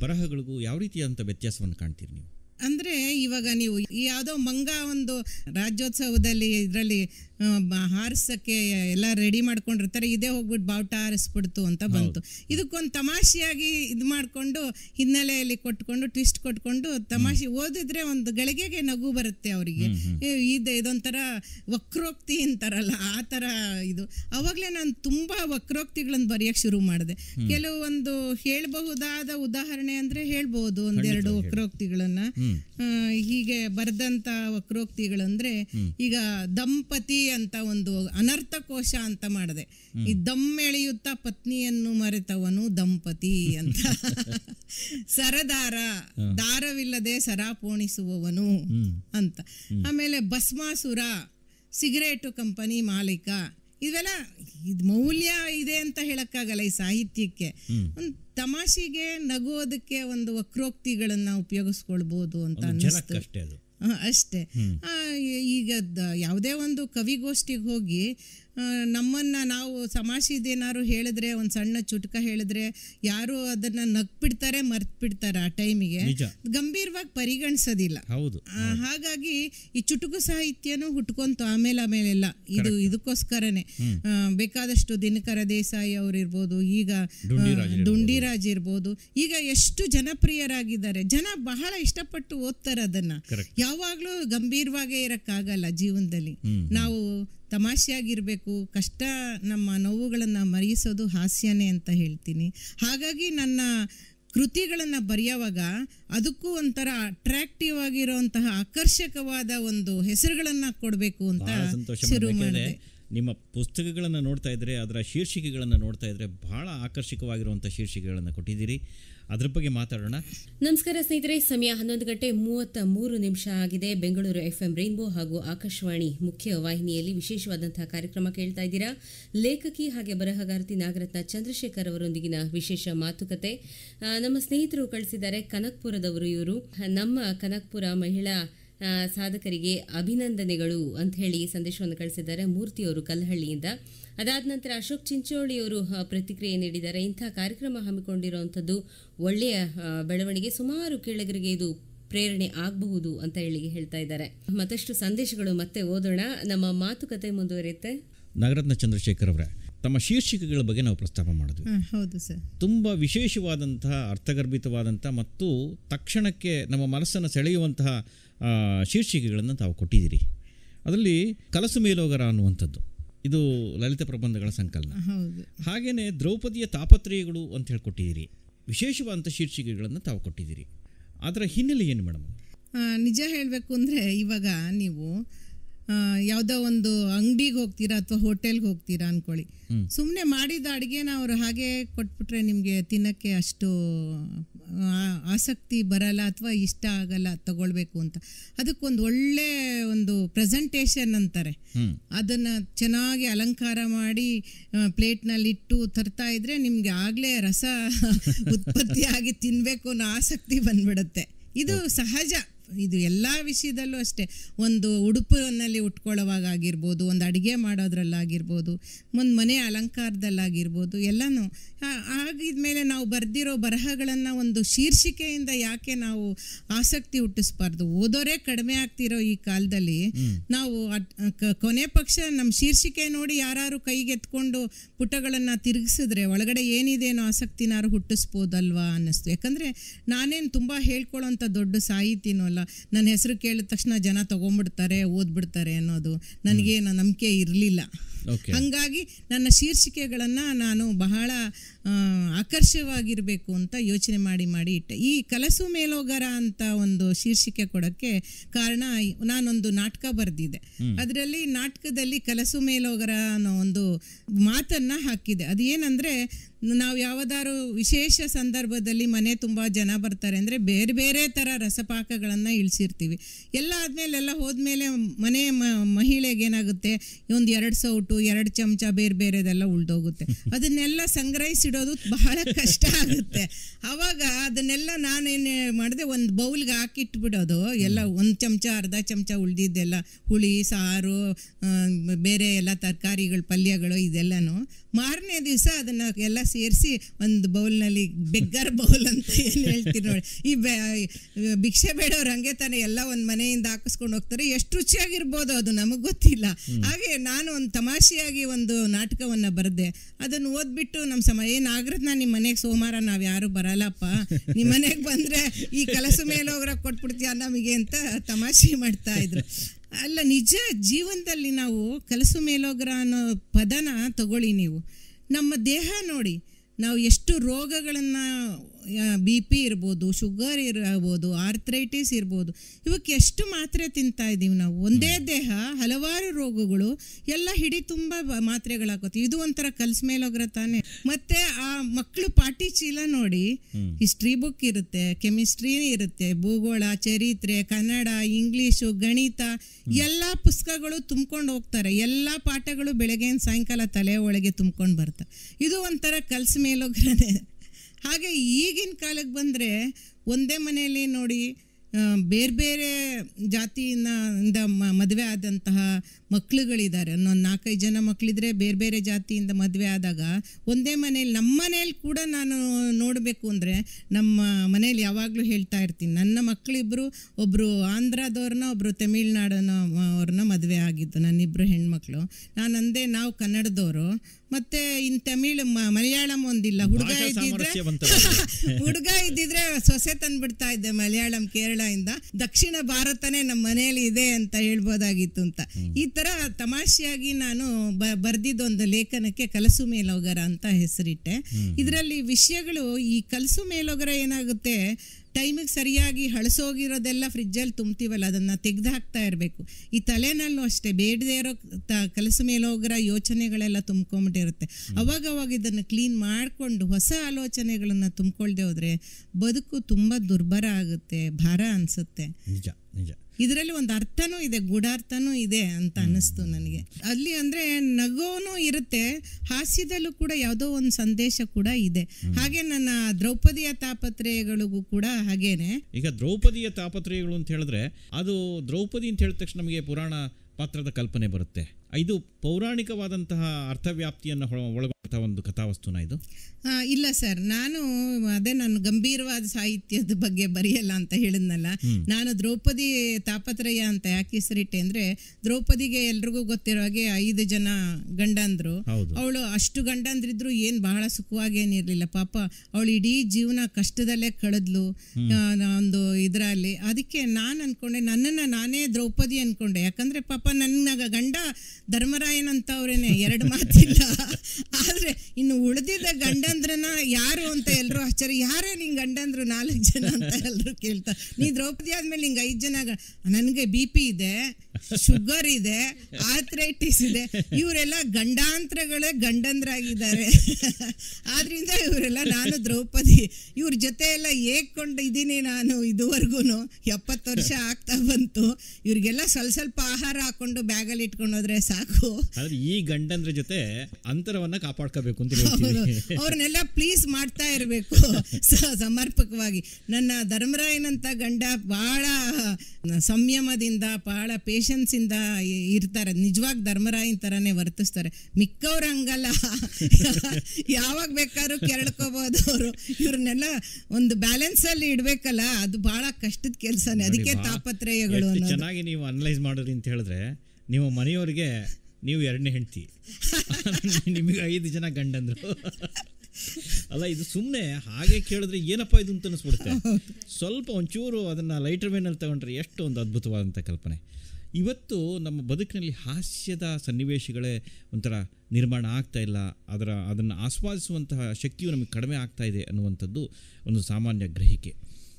ಬರಹಗಳಿಗೂ ಯಾವ ರೀತಿಯಾದಂಥ ವ್ಯತ್ಯಾಸವನ್ನು ಕಾಣ್ತೀರಿ ನೀವು? ಅಂದ್ರೆ ಇವಾಗ ನೀವು ಯಾವುದೋ ಮಂಗ ಒಂದು ರಾಜ್ಯೋತ್ಸವದಲ್ಲಿ ಇದರಲ್ಲಿ ಹಾರಿಸಕ್ಕೆ ಎಲ್ಲ ರೆಡಿ ಮಾಡ್ಕೊಂಡಿರ್ತಾರೆ. ಇದೇ ಹೋಗ್ಬಿಟ್ಟು ಬಾವುಟ ಹಾರಿಸ್ಬಿಡ್ತು ಅಂತ ಬಂತು. ಇದಕ್ಕೊಂದು ತಮಾಷೆಯಾಗಿ ಇದು ಮಾಡಿಕೊಂಡು ಹಿನ್ನೆಲೆಯಲ್ಲಿ ಕೊಟ್ಕೊಂಡು ಟ್ವಿಸ್ಟ್ ಕೊಟ್ಕೊಂಡು ತಮಾಷೆ ಓದಿದ್ರೆ ಒಂದು ಗಳಿಗೆಗೆ ನಗು ಬರುತ್ತೆ ಅವರಿಗೆ. ಇದು ಇದೊಂಥರ ವಕ್ರೋಕ್ತಿ ಅಂತಾರಲ್ಲ ಆ ಥರ ಇದು. ಅವಾಗಲೇ ನಾನು ತುಂಬ ವಕ್ರೋಕ್ತಿಗಳನ್ನು ಬರೆಯೋಕ್ಕೆ ಶುರು ಮಾಡಿದೆ. ಕೆಲವೊಂದು ಹೇಳಬಹುದಾದ ಉದಾಹರಣೆ ಅಂದರೆ ಹೇಳ್ಬೋದು ಒಂದೆರಡು ವಕ್ರೋಕ್ತಿಗಳನ್ನು. ಹೀಗೆ ಬರೆದಂಥ ವಕ್ರೋಕ್ತಿಗಳಂದರೆ ಈಗ ದಂಪತಿ ಅಂತ ಒಂದು ಅನರ್ಥ ಕೋಶ ಅಂತ ಮಾಡಿದೆ. ಈ ದಮ್ ಎಳೆಯುತ್ತಾ ಪತ್ನಿಯನ್ನು ಮರೆತವನು ದಂಪತಿ ಅಂತ. ಸರದಾರ ದಾರವಿಲ್ಲದೆ ಸರ ಪೋಣಿಸುವವನು ಅಂತ. ಆಮೇಲೆ ಭಸ್ಮಾಸುರ ಸಿಗರೇಟು ಕಂಪನಿ ಮಾಲೀಕ ಇವೆಲ್ಲ ಇದು ಮೌಲ್ಯ ಇದೆ ಅಂತ ಹೇಳಕ್ಕಾಗಲ್ಲ ಈ ಸಾಹಿತ್ಯಕ್ಕೆ. ಒಂದು ತಮಾಷೆಗೆ ನಗೋದಕ್ಕೆ ಒಂದು ವಕ್ರೋಕ್ತಿಗಳನ್ನ ಉಪಯೋಗಿಸ್ಕೊಳ್ಬೋದು ಅಂತ ಅನ್ನಿಸ್ತು. ಅಷ್ಟೇ. ಅಷ್ಟೇ ಆ, ಈಗ ಯಾವುದೇ ಒಂದು ಕವಿಗೋಷ್ಠಿಗೆ ಹೋಗಿ ನಮ್ಮನ್ನ ನಾವು ಸಮಾಸಿದೇನಾದ್ರು ಹೇಳಿದ್ರೆ ಒಂದು ಸಣ್ಣ ಚುಟ್ಕ ಹೇಳಿದ್ರೆ ಯಾರು ಅದನ್ನ ನಗ್ಬಿಡ್ತಾರೆ ಮರ್ತ್ ಬಿಡ್ತಾರೆ ಆ ಟೈಮಿಗೆ. ಗಂಭೀರವಾಗಿ ಪರಿಗಣಿಸೋದಿಲ್ಲ. ಹೌದು. ಹಾಗಾಗಿ ಈ ಚುಟುಕು ಸಾಹಿತ್ಯನೂ ಹುಟ್ಕೊಂತು ಆಮೇಲೆ ಆಮೇಲೆಲ್ಲ. ಇದು ಇದಕ್ಕೋಸ್ಕರನೇ. ಬೇಕಾದಷ್ಟು ದಿನಕರ ದೇಸಾಯಿ ಅವರಿರ್ಬೋದು ಈಗ ದುಂಡಿರಾಜ್ ಇರ್ಬೋದು. ಈಗ ಎಷ್ಟು ಜನಪ್ರಿಯರಾಗಿದ್ದಾರೆ. ಜನ ಬಹಳ ಇಷ್ಟಪಟ್ಟು ಓದ್ತಾರೆ ಅದನ್ನ. ಯಾವಾಗ್ಲೂ ಗಂಭೀರವಾಗೇ ಇರಕ್ಕಾಗಲ್ಲ ಜೀವನದಲ್ಲಿ. ನಾವು ತಮಾಷೆಯಾಗಿರ್ಬೇಕು ಕಷ್ಟ ನಮ್ಮ ನೋವುಗಳನ್ನು ಮರೆಯಿಸೋದು ಹಾಸ್ಯನೇ ಅಂತ ಹೇಳ್ತೀನಿ. ಹಾಗಾಗಿ ನನ್ನ ಕೃತಿಗಳನ್ನು ಬರೆಯುವಾಗ ಅದಕ್ಕೂ ಒಂಥರ ಅಟ್ರಾಕ್ಟಿವ್ ಆಗಿರುವಂತಹ ಆಕರ್ಷಕವಾದ ಒಂದು ಹೆಸರುಗಳನ್ನು ಕೊಡಬೇಕು ಅಂತ ಶುರು ಮಾಡಿದೆ. ನಿಮ್ಮ ಪುಸ್ತಕಗಳನ್ನು ನೋಡ್ತಾ ಇದ್ರೆ ಅದರ ಶೀರ್ಷಿಕೆಗಳನ್ನು ನೋಡ್ತಾ ಇದ್ರೆ ಬಹಳ ಆಕರ್ಷಕವಾಗಿರುವಂಥ ಶೀರ್ಷಿಕೆಗಳನ್ನು ಕೊಟ್ಟಿದ್ದೀರಿ. ಅದ್ರ ಬಗ್ಗೆ ಮಾತಾಡೋಣ. ನಮಸ್ಕಾರ ಸ್ನೇಹಿತರೆ, ಸಮಯ ಹನ್ನೊಂದು ಗಂಟೆ ಮೂವತ್ತ ಮೂರು ನಿಮಿಷ ಆಗಿದೆ. ಬೆಂಗಳೂರು ಎಫ್ ಎಂ ರೈನ್ಬೋ ಹಾಗೂ ಆಕಾಶವಾಣಿ ಮುಖ್ಯ ವಾಹಿನಿಯಲ್ಲಿ ವಿಶೇಷವಾದಂತಹ ಕಾರ್ಯಕ್ರಮ ಕೇಳ್ತಾ ಇದ್ದೀರಾ? ಲೇಖಕಿ ಹಾಗೆ ಬರಹಗಾರತಿ ನಾಗರತ್ನ ಚಂದ್ರಶೇಖರ್ ಅವರೊಂದಿಗಿನ ವಿಶೇಷ ಮಾತುಕತೆ. ನಮ್ಮ ಸ್ನೇಹಿತರು ಕಳಿಸಿದ್ದಾರೆ ಕನಕ್ಪುರದವರು ಇವರು. ನಮ್ಮ ಕನಕ್ಪುರ ಮಹಿಳಾ ಸಾಧಕರಿಗೆ ಅಭಿನಂದನೆಗಳು ಅಂತ ಹೇಳಿ ಸಂದೇಶವನ್ನು ಕಳಿಸಿದ್ದಾರೆ ಮೂರ್ತಿಯವರು ಕಲ್ಲಹಳ್ಳಿಯಿಂದ ಅದಾದ ನಂತರ ಅಶೋಕ್ ಚಿಂಚೋಳಿಯವರು ಆ, ಪ್ರತಿಕ್ರಿಯೆ ನೀಡಿದ್ದಾರೆ. ಇಂಥ ಕಾರ್ಯಕ್ರಮ ಹಮ್ಮಿಕೊಂಡಿರುವಂಥದ್ದು ಒಳ್ಳೆಯ ಬೆಳವಣಿಗೆ. ಸುಮಾರು ಕೇಳಗರಿಗೆ ಇದು ಪ್ರೇರಣೆ ಆಗಬಹುದು ಅಂತ ಹೇಳಿ ಹೇಳ್ತಾ ಇದ್ದಾರೆ. ಮತ್ತಷ್ಟು ಸಂದೇಶಗಳು ಮತ್ತೆ ಓದೋಣ. ನಮ್ಮ ಮಾತುಕತೆ ಮುಂದುವರಿಯುತ್ತೆ. ನಾಗರತ್ನ ಚಂದ್ರಶೇಖರ್ ಅವರ ತಮ್ಮ ಶೀರ್ಷಿಕೆಗಳ ಬಗ್ಗೆ ನಾವು ಪ್ರಸ್ತಾಪ ಮಾಡಿದ್ವಿ. ಹೌದು ಸರ್. ತುಂಬ ವಿಶೇಷವಾದಂತಹ ಅರ್ಥಗರ್ಭಿತವಾದಂಥ ಮತ್ತು ತಕ್ಷಣಕ್ಕೆ ನಮ್ಮ ಮನಸ್ಸನ್ನು ಸೆಳೆಯುವಂತಹ ಶೀರ್ಷಿಕೆಗಳನ್ನು ತಾವು ಕೊಟ್ಟಿದ್ದೀರಿ. ಅದರಲ್ಲಿ ಕಲಸು ಮೇಲೋಗರ ಅನ್ನುವಂಥದ್ದು. ಇದು ಲಲಿತ ಪ್ರಬಂಧಗಳ ಸಂಕಲನ. ಹೌದು. ಹಾಗೆಯೇ ದ್ರೌಪದಿಯ ತಾಪತ್ರಯಗಳು ಅಂತ ಹೇಳಿ ಕೊಟ್ಟಿದ್ದೀರಿ ವಿಶೇಷವಾದಂಥ ಶೀರ್ಷಿಕೆಗಳನ್ನು ತಾವು ಕೊಟ್ಟಿದ್ದೀರಿ. ಅದರ ಹಿನ್ನೆಲೆ ಏನು ಮೇಡಮ್? ನಿಜ ಹೇಳಬೇಕು ಅಂದರೆ ಇವಾಗ ನೀವು ಯಾವುದೋ ಒಂದು ಅಂಗಡಿಗೆ ಹೋಗ್ತೀರಾ ಅಥವಾ ಹೋಟೆಲ್ಗೆ ಹೋಗ್ತೀರಾ ಅನ್ಕೊಳ್ಳಿ. ಸುಮ್ಮನೆ ಮಾಡಿದ ಅಡುಗೆನ ಅವರು ಹಾಗೆ ಕೊಟ್ಬಿಟ್ರೆ ನಿಮಗೆ ತಿನ್ನಕ್ಕೆ ಅಷ್ಟು ಆಸಕ್ತಿ ಬರಲ್ಲ ಅಥವಾ ಇಷ್ಟ ಆಗಲ್ಲ ತಗೊಳ್ಬೇಕು ಅಂತ. ಅದಕ್ಕೊಂದು ಒಳ್ಳೆ ಒಂದು ಪ್ರೆಸೆಂಟೇಷನ್ ಅಂತಾರೆ. ಅದನ್ನ ಚೆನ್ನಾಗಿ ಅಲಂಕಾರ ಮಾಡಿ ಪ್ಲೇಟ್ನಲ್ಲಿ ಇಟ್ಟು ತರ್ತಾ ಇದ್ರೆ ನಿಮ್ಗೆ ಆಗ್ಲೇ ರಸ ಉತ್ಪತ್ತಿಯಾಗಿ ತಿನ್ಬೇಕು ಅನ್ನೋ ಆಸಕ್ತಿ ಬಂದ್ಬಿಡುತ್ತೆ. ಇದು ಸಹಜ. ಇದು ಎಲ್ಲ ವಿಷಯದಲ್ಲೂ ಅಷ್ಟೇ. ಒಂದು ಉಡುಪಿನಲ್ಲಿ ಉಟ್ಕೊಳ್ಳೋವಾಗ ಆಗಿರ್ಬೋದು ಒಂದು ಅಡುಗೆ ಮಾಡೋದ್ರಲ್ಲಾಗಿರ್ಬೋದು ಒಂದು ಮನೆ ಅಲಂಕಾರದಲ್ಲಾಗಿರ್ಬೋದು ಎಲ್ಲನೂ. ಆಗಿದ್ಮೇಲೆ ನಾವು ಬರೆದಿರೋ ಬರಹಗಳನ್ನು ಒಂದು ಶೀರ್ಷಿಕೆಯಿಂದ ಯಾಕೆ ನಾವು ಆಸಕ್ತಿ ಹುಟ್ಟಿಸ್ಬಾರ್ದು? ಓದೋರೇ ಕಡಿಮೆ ಆಗ್ತಿರೋ ಈ ಕಾಲದಲ್ಲಿ ನಾವು ಕೊನೆ ಪಕ್ಷ ನಮ್ಮ ಶೀರ್ಷಿಕೆ ನೋಡಿ ಯಾರು ಕೈಗೆತ್ಕೊಂಡು ಪುಟಗಳನ್ನು ತಿರುಗಿಸಿದ್ರೆ ಒಳಗಡೆ ಏನಿದೇನೋ ಆಸಕ್ತಿನಾರು ಹುಟ್ಟಿಸ್ಬೋದಲ್ವಾ ಅನ್ನಿಸ್ತು. ಯಾಕಂದರೆ ನಾನೇನು ತುಂಬ ಹೇಳ್ಕೊಳ್ಳೋಂಥ ದೊಡ್ಡ ಸಾಹಿತಿನೂ ಅಲ್ಲ. ನನ್ನ ಹೆಸರು ಕೇಳಿದ ತಕ್ಷಣ ಜನ ತೊಗೊಂಬಿಡ್ತಾರೆ ಓದ್ಬಿಡ್ತಾರೆ ಅನ್ನೋದು. ನನಗೇನು ನಂಬಿಕೆ ಇರಲಿಲ್ಲ. ಹಂಗಾಗಿ ನನ್ನ ಶೀರ್ಷಿಕೆಗಳನ್ನು ನಾನು ಬಹಳ ಆಕರ್ಷವಾಗಿರಬೇಕು ಅಂತ ಯೋಚನೆ ಮಾಡಿ ಮಾಡಿ ಇಟ್ಟೆ. ಈ ಕಲಸು ಮೇಲೋಗರ ಅಂತ ಒಂದು ಶೀರ್ಷಿಕೆ ಕೊಡೋಕ್ಕೆ ಕಾರಣ ನಾನೊಂದು ನಾಟಕ ಬರೆದಿದ್ದೆ ಅದರಲ್ಲಿ ನಾಟಕದಲ್ಲಿ ಕಲಸು ಮೇಲೋಗರ ಅನ್ನೋ ಒಂದು ಮಾತನ್ನ ಹಾಕಿದೆ. ಅದು ಏನಂದರೆ ನಾವು ಯಾವುದಾದ್ರು ವಿಶೇಷ ಸಂದರ್ಭದಲ್ಲಿ ಮನೆ ತುಂಬ ಜನ ಬರ್ತಾರೆ ಅಂದರೆ ಬೇರೆ ಬೇರೆ ಥರ ರಸಪಾಕಗಳನ್ನು ಇಳಿಸಿರ್ತೀವಿ. ಎಲ್ಲ ಆದಮೇಲೆ ಎಲ್ಲ ಹೋದ್ಮೇಲೆ ಮನೆ ಮ- ಮಹಿಳೆಗೆ ಏನಾಗುತ್ತೆ ಒಂದು ಎರಡು ಸೌಟು ಎರಡು ಚಮಚ ಬೇರೆ ಬೇರೆದೆಲ್ಲ ಉಳ್ದೋಗುತ್ತೆ. ಅದನ್ನೆಲ್ಲ ಸಂಗ್ರಹಿಸಿಡೋದು ಬಹಳ ಕಷ್ಟ ಆಗುತ್ತೆ. ಅವಾಗ ಅದನ್ನೆಲ್ಲ ನಾನೇನು ಮಾಡಿದೆ ಒಂದು ಬೌಲ್ಗೆ ಹಾಕಿಟ್ಬಿಡೋದು. ಎಲ್ಲ ಒಂದು ಚಮಚ ಅರ್ಧ ಚಮಚ ಉಳ್ದಿದ್ದೆಲ್ಲ ಹುಳಿ ಸಾರು ಬೇರೆ ಎಲ್ಲ ತರಕಾರಿಗಳು ಪಲ್ಯಗಳು ಇದೆಲ್ಲನೂ. ಮಾರನೇ ದಿವಸ ಅದನ್ನ ಎಲ್ಲ ಸೇರಿಸಿ ಒಂದು ಬೌಲ್ನಲ್ಲಿ ಬೆಗ್ಗರ್ ಬೌಲ್ ಅಂತ ಏನು ಹೇಳ್ತೀನಿ ನೋಡಿ. ಈ ಬೆ- ಭಿಕ್ಷೆ ಬೇಡವ್ರು ಹಂಗೆ ತಾನೇ ಎಲ್ಲ ಒಂದು ಮನೆಯಿಂದ ಹಾಕಿಸ್ಕೊಂಡು ಹೋಗ್ತಾರೆ. ಎಷ್ಟು ರುಚಿಯಾಗಿರ್ಬೋದು ಅದು ನಮಗೆ ಗೊತ್ತಿಲ್ಲ. ಹಾಗೆ ನಾನು ಒಂದು ತಮಾಷೆಯಾಗಿ ಒಂದು ನಾಟಕವನ್ನ ಬರೆದೆ. ಅದನ್ನು ಓದ್ಬಿಟ್ಟು ನಮ್ಮ ಸಮ, ಏ ನಾಗರತ್ನ ನಿಮ್ಮ ಮನೆಗೆ ಸೋಮವಾರ ನಾವು ಯಾರು ಬರಲ್ಲಪ್ಪ. ನಿಮ್ಮ ಮನೆಗೆ ಬಂದ್ರೆ ಈ ಕಲಸು ಮೇಲೆ ಹೋಗ್ರ ಕೊಟ್ಬಿಡ್ತೀಯ ನಮಗೆ? ಅಂತ ತಮಾಷೆ ಮಾಡ್ತಾ ಇದ್ರು. ಅಲ್ಲ, ನಿಜ ಜೀವನದಲ್ಲಿ ನಾವು ಕಲಸು ಮೇಲೋಗ್ರ ಅನ್ನೋ ಪದನ ತಗೊಳ್ಳಿ ನೀವು. ನಮ್ಮ ದೇಹ ನೋಡಿ, ನಾವು ಎಷ್ಟು ರೋಗಗಳನ್ನು ಬಿ ಪಿ ಇರ್ಬೋದು ಶುಗರ್ ಇರಬಹುದು ಆರ್ಥ್ರೈಟಿಸ್ ಇರ್ಬೋದು ಇವಕ್ಕೆ ಎಷ್ಟು ಮಾತ್ರೆ ತಿಂತಾ ಇದ್ದೀವಿ ನಾವು? ಒಂದೇ ದೇಹ ಹಲವಾರು ರೋಗಗಳು ಎಲ್ಲ ಹಿಡಿ ತುಂಬ ಮಾತ್ರೆಗಳಾಕೋತೀವಿ ಇದು ಒಂಥರ ಕಲ್ಸ್ ಮೇಲೋಗ್ರ ತಾನೆ. ಮತ್ತೆ ಆ ಮಕ್ಕಳು ಪಾಟಿ ಚೀಲ ನೋಡಿ ಹಿಸ್ಟ್ರಿ ಬುಕ್ ಇರುತ್ತೆ ಕೆಮಿಸ್ಟ್ರಿ ಇರುತ್ತೆ ಭೂಗೋಳ ಚರಿತ್ರೆ ಕನ್ನಡ ಇಂಗ್ಲಿಷು ಗಣಿತ ಎಲ್ಲ ಪುಸ್ತಕಗಳು ತುಂಬಿಕೊಂಡು ಹೋಗ್ತಾರೆ. ಎಲ್ಲ ಪಾಠಗಳು ಬೆಳಗ್ಗೆ ಸಾಯಂಕಾಲ ತಲೆ ಒಳಗೆ ತುಂಬ್ಕೊಂಡು ಬರ್ತಾರೆ ಇದು ಒಂಥರ ಕಲ್ಸ್ ಮೇಲೋಗ್ರನೇ. ಹಾಗೆ ಈಗಿನ ಕಾಲಕ್ಕೆ ಬಂದರೆ ಒಂದೇ ಮನೆಯಲ್ಲಿ ನೋಡಿ ಬೇರೆ ಬೇರೆ ಜಾತಿಯಿಂದ ಮದುವೆ ಆದಂತಹ ಮಕ್ಕಳುಗಳಿದ್ದಾರೆ ಒಂದೊಂದು ನಾಲ್ಕೈದು ಜನ ಮಕ್ಕಳಿದ್ರೆ ಬೇರೆ ಬೇರೆ ಜಾತಿಯಿಂದ ಮದುವೆ ಆದಾಗ ಒಂದೇ ಮನೇಲಿ ನಮ್ಮ ಮನೇಲಿ ಕೂಡ ನಾನು ನೋಡಬೇಕು ಅಂದರೆ ನಮ್ಮ ಮನೇಲಿ ಯಾವಾಗಲೂ ಹೇಳ್ತಾ ಇರ್ತೀನಿ. ನನ್ನ ಮಕ್ಕಳಿಬ್ಬರು ಒಬ್ಬರು ಆಂಧ್ರದವ್ರನ್ನ ಒಬ್ಬರು ತಮಿಳ್ನಾಡನ ಅವ್ರನ್ನ ಮದುವೆ ಆಗಿದ್ದು ನನ್ನಿಬ್ಬರು ಹೆಣ್ಮಕ್ಳು. ನಾನು ಅಂದೆ ನಾವು ಕನ್ನಡದವರು. ಮತ್ತೆ ಇನ್ ತಮಿಳ್ ಮ- ಮಲಯಾಳಂ ಒಂದಿಲ್ಲ. ಹುಡುಗ ಇದ್ದಿದ್ರೆ ಹುಡುಗ ಇದ್ದಿದ್ರೆ ಸೊಸೆ ತಂದ್ಬಿಡ್ತಾ ಇದ್ದೆ ಮಲಯಾಳಂ ಕೇರಳ ಇಂದ. ದಕ್ಷಿಣ ಭಾರತನೇ ನಮ್ಮ ಮನೆಯಲ್ಲಿ ಇದೆ ಅಂತ ಹೇಳ್ಬೋದಾಗಿತ್ತು ಅಂತ. ಈ ತರ ತಮಾಷೆಯಾಗಿ ನಾನು ಬ ಬರ್ದಿದ್ದೊಂದು ಲೇಖನಕ್ಕೆ ಕಲಸು ಮೇಲೋಗರ ಅಂತ ಹೆಸರಿಟ್ಟೆ. ಇದರಲ್ಲಿ ವಿಷಯಗಳು ಈ ಕಲಸು ಮೇಲೋಗರ ಏನಾಗುತ್ತೆ ಟೈಮಿಗೆ ಸರಿಯಾಗಿ ಹಳಸೋಗಿರೋದೆಲ್ಲ ಫ್ರಿಜ್ಜಲ್ಲಿ ತುಂಬ್ತೀವಲ್ಲ ಅದನ್ನು ತೆಗೆದು ಹಾಕ್ತಾ ಇರಬೇಕು. ಈ ತಲೆನಲ್ಲೂ ಅಷ್ಟೇ ಬೇಡದೇ ಇರೋ ತ ಕಲಸು ಮೇಲೋಗರ ಯೋಚನೆಗಳೆಲ್ಲ ತುಂಬ್ಕೊಂಬಿಟ್ಟಿರುತ್ತೆ. ಅವಾಗ ಅವಾಗ ಇದನ್ನು ಕ್ಲೀನ್ ಮಾಡಿಕೊಂಡು ಹೊಸ ಆಲೋಚನೆಗಳನ್ನು ತುಂಬ್ಕೊಳ್ದೆ ಹೋದರೆ ಬದುಕು ತುಂಬ ದುರ್ಬರ ಆಗುತ್ತೆ ಭಾರ ಅನಿಸುತ್ತೆ. ನಿಜ ನಿಜ. ಇದರಲ್ಲಿ ಒಂದು ಅರ್ಥನೂ ಇದೆ ಗೂಢಾರ್ಥನೂ ಇದೆ ಅಂತ ಅನ್ನಿಸ್ತು ನನಗೆ. ಅಲ್ಲಿ ಅಂದ್ರೆ ನಗೋನು ಇರುತ್ತೆ ಹಾಸ್ಯದಲ್ಲೂ ಕೂಡ ಯಾವುದೋ ಒಂದು ಸಂದೇಶ ಕೂಡ ಇದೆ. ಹಾಗೆ ನನ್ನ ದ್ರೌಪದಿಯ ತಾಪತ್ರಯಗಳಿಗೂ ಕೂಡ ಹಾಗೇನೆ. ಈಗ ದ್ರೌಪದಿಯ ತಾಪತ್ರಯಗಳು ಅಂತ ಹೇಳಿದ್ರೆ ಅದು ದ್ರೌಪದಿ ಅಂತ ಹೇಳಿದ ತಕ್ಷಣ ನಮಗೆ ಪುರಾಣ ಪಾತ್ರದ ಕಲ್ಪನೆ ಬರುತ್ತೆ. ಇದು ಪೌರಾಣಿಕವಾದಂತಹ ಅರ್ಥವ್ಯಾಪ್ತಿಯನ್ನು ಒಳ- ಒಳಗೊಂಡಂತಹ ಒಂದು ಕಥಾವಸ್ತುನ ಇದು? ಇಲ್ಲ ಸರ್. ನಾನು ಅದೇ ನಾನು ಗಂಭೀರವಾದ ಸಾಹಿತ್ಯದ ಬಗ್ಗೆ ಬರೆಯಲ್ಲ ಅಂತ ಹೇಳಿದ್ನಲ್ಲ. ನಾನು ದ್ರೌಪದಿ ತಾಪತ್ರಯ ಅಂತ ಯಾಕೆ ಹೆಸರಿಟ್ಟೆ ಅಂದ್ರೆ ದ್ರೌಪದಿಗೆ ಎಲ್ರಿಗೂ ಗೊತ್ತಿರೋ ಹಾಗೆ ಐದು ಜನ ಗಂಡಂದ್ರು. ಅವಳು ಅಷ್ಟು ಗಂಡಂದ್ರಿದ್ರು ಏನ್ ಬಹಳ ಸುಖವಾಗೇನಿರ್ಲಿಲ್ಲ ಪಾಪ ಅವಳು ಇಡೀ ಜೀವನ ಕಷ್ಟದಲ್ಲೇ ಕಳೆದ್ಲು ಒಂದು ಇದರಲ್ಲಿ. ಅದಕ್ಕೆ ನಾನು ಅನ್ಕೊಂಡೆ ನನ್ನನ್ನ ನಾನೇ ದ್ರೌಪದಿ ಅನ್ಕೊಂಡೆ. ಯಾಕಂದ್ರೆ ಪಾಪ ನನ್ನ ಗಂಡ ಧರ್ಮರಾಯನ್ ಅಂತ ಅವ್ರೇನೆ ಎರಡು ಮಾತಿಲ್ಲ. ಆದ್ರೆ ಇನ್ನು ಉಳಿದಿದ್ದ ಗಂಡಂದ್ರನ ಯಾರು ಅಂತ ಎಲ್ರು ಆಶ್ಚರ್ಯ. ಯಾರೇ ನಿನ್ ಗಂಡಂದ್ರು ನಾಲ್ಕು ಜನ ಅಂತ ಎಲ್ರು ಕೇಳ್ತಾ ನೀ ದ್ರೌಪದಿ ಆದ್ಮೇಲೆ ನಿಂಗೆ ಐದು ಜನ ನನಗೆ ನನ್ಗೆ ಬಿ ಪಿ ಇದೆ. ಶುಗರ್ ಇದೆ ಆರ್ಥ್ರೈಟಿಸ್ ಇದೆ ಇವರೆಲ್ಲ ಗಂಡಾಂತರಗಳೇ ಗಂಡಂದ್ರಾಗಿದ್ದಾರೆ. ಆದ್ರಿಂದ ಇವರೆಲ್ಲ ನಾನು ದ್ರೌಪದಿ ಇವ್ರ ಜೊತೆ ಎಲ್ಲ ಏಕೊಂಡು ಇದ್ದೀನಿ ನಾನು ಇದುವರೆಗೂ ಎಪ್ಪತ್ತು ವರ್ಷ ಆಗ್ತಾ ಬಂತು. ಇವ್ರಿಗೆಲ್ಲ ಸ್ವಲ್ಪ ಸ್ವಲ್ಪ ಆಹಾರ ಹಾಕೊಂಡು ಬ್ಯಾಗಲ್ಲಿ ಇಟ್ಕೊಂಡು ಹೋದ್ರೆ ಸಾಕು ಈ ಗಂಡಂದ್ರ ಜೊತೆ ಅಂತರವನ್ನ ಕಾಪಾಡ್ಕೋಬೇಕು ಅಂತ ಅವ್ರನ್ನೆಲ್ಲ ಪ್ಲೀಸ್ ಮಾಡ್ತಾ ಇರಬೇಕು ಸಮರ್ಪಕವಾಗಿ. ನನ್ನ ಧರ್ಮರಾಯನಂತ ಗಂಡ ಬಹಳ ಸಂಯಮದಿಂದ ಬಹಳ ಪೇಷನ್ಸ್ ಇಂದ ಇರ್ತಾರೆ. ನಿಜವಾಗಿ ಧರ್ಮರಾಯನ್ ತರಾನೇ ವರ್ತಿಸ್ತಾರೆ. ಮಿಕ್ಕವ್ರು ಹಂಗಲ್ಲ. ಯಾವಾಗ ಬೇಕಾದ್ರೂ ಕೆರಳ್ಕೋಬಹುದು ಅವರು. ಇವ್ರನ್ನೆಲ್ಲ ಒಂದು ಬ್ಯಾಲೆನ್ಸ್ ಅಲ್ಲಿ ಇಡ್ಬೇಕಲ್ಲ. ಅದು ಬಹಳ ಕಷ್ಟದ ಕೆಲಸನೇ. ಅದಕ್ಕೆ ತಾಪತ್ರಯಗಳು ಚೆನ್ನಾಗಿ ನೀವು ಅನಲೈಸ್ ಮಾಡಿದ್ರಿ ಅಂತ ಹೇಳಿದ್ರೆ ನಿಮ್ಮ ಮನೆಯವರಿಗೆ ನೀವು ಎರಡನೇ ಹೆಂಡತಿ. ನಿಮಗೆ ಐದು ಜನ ಗಂಡಂದ್ರು. ಅಲ್ಲ ಇದು ಸುಮ್ಮನೆ ಹಾಗೆ ಕೇಳಿದ್ರೆ ಏನಪ್ಪ ಇದು ಅಂತ ಅನಿಸ್ಬಿಡುತ್ತೆ. ಸ್ವಲ್ಪ ಒಂಚೂರು ಅದನ್ನು ಲೈಟರ್ ವೇನಲ್ಲಿ ತಗೊಂಡ್ರೆ ಎಷ್ಟು ಒಂದು ಅದ್ಭುತವಾದಂಥ ಕಲ್ಪನೆ. ಇವತ್ತು ನಮ್ಮ ಬದುಕಿನಲ್ಲಿ ಹಾಸ್ಯದ ಸನ್ನಿವೇಶಗಳೇ ಒಂಥರ ನಿರ್ಮಾಣ ಆಗ್ತಾ ಇಲ್ಲ. ಅದರ, ಅದನ್ನು ಆಸ್ವಾದಿಸುವಂತಹ ಶಕ್ತಿಯು ನಮಗೆ ಕಡಿಮೆ ಆಗ್ತಾ ಇದೆ ಅನ್ನುವಂಥದ್ದು ಒಂದು ಸಾಮಾನ್ಯ ಗ್ರಹಿಕೆ.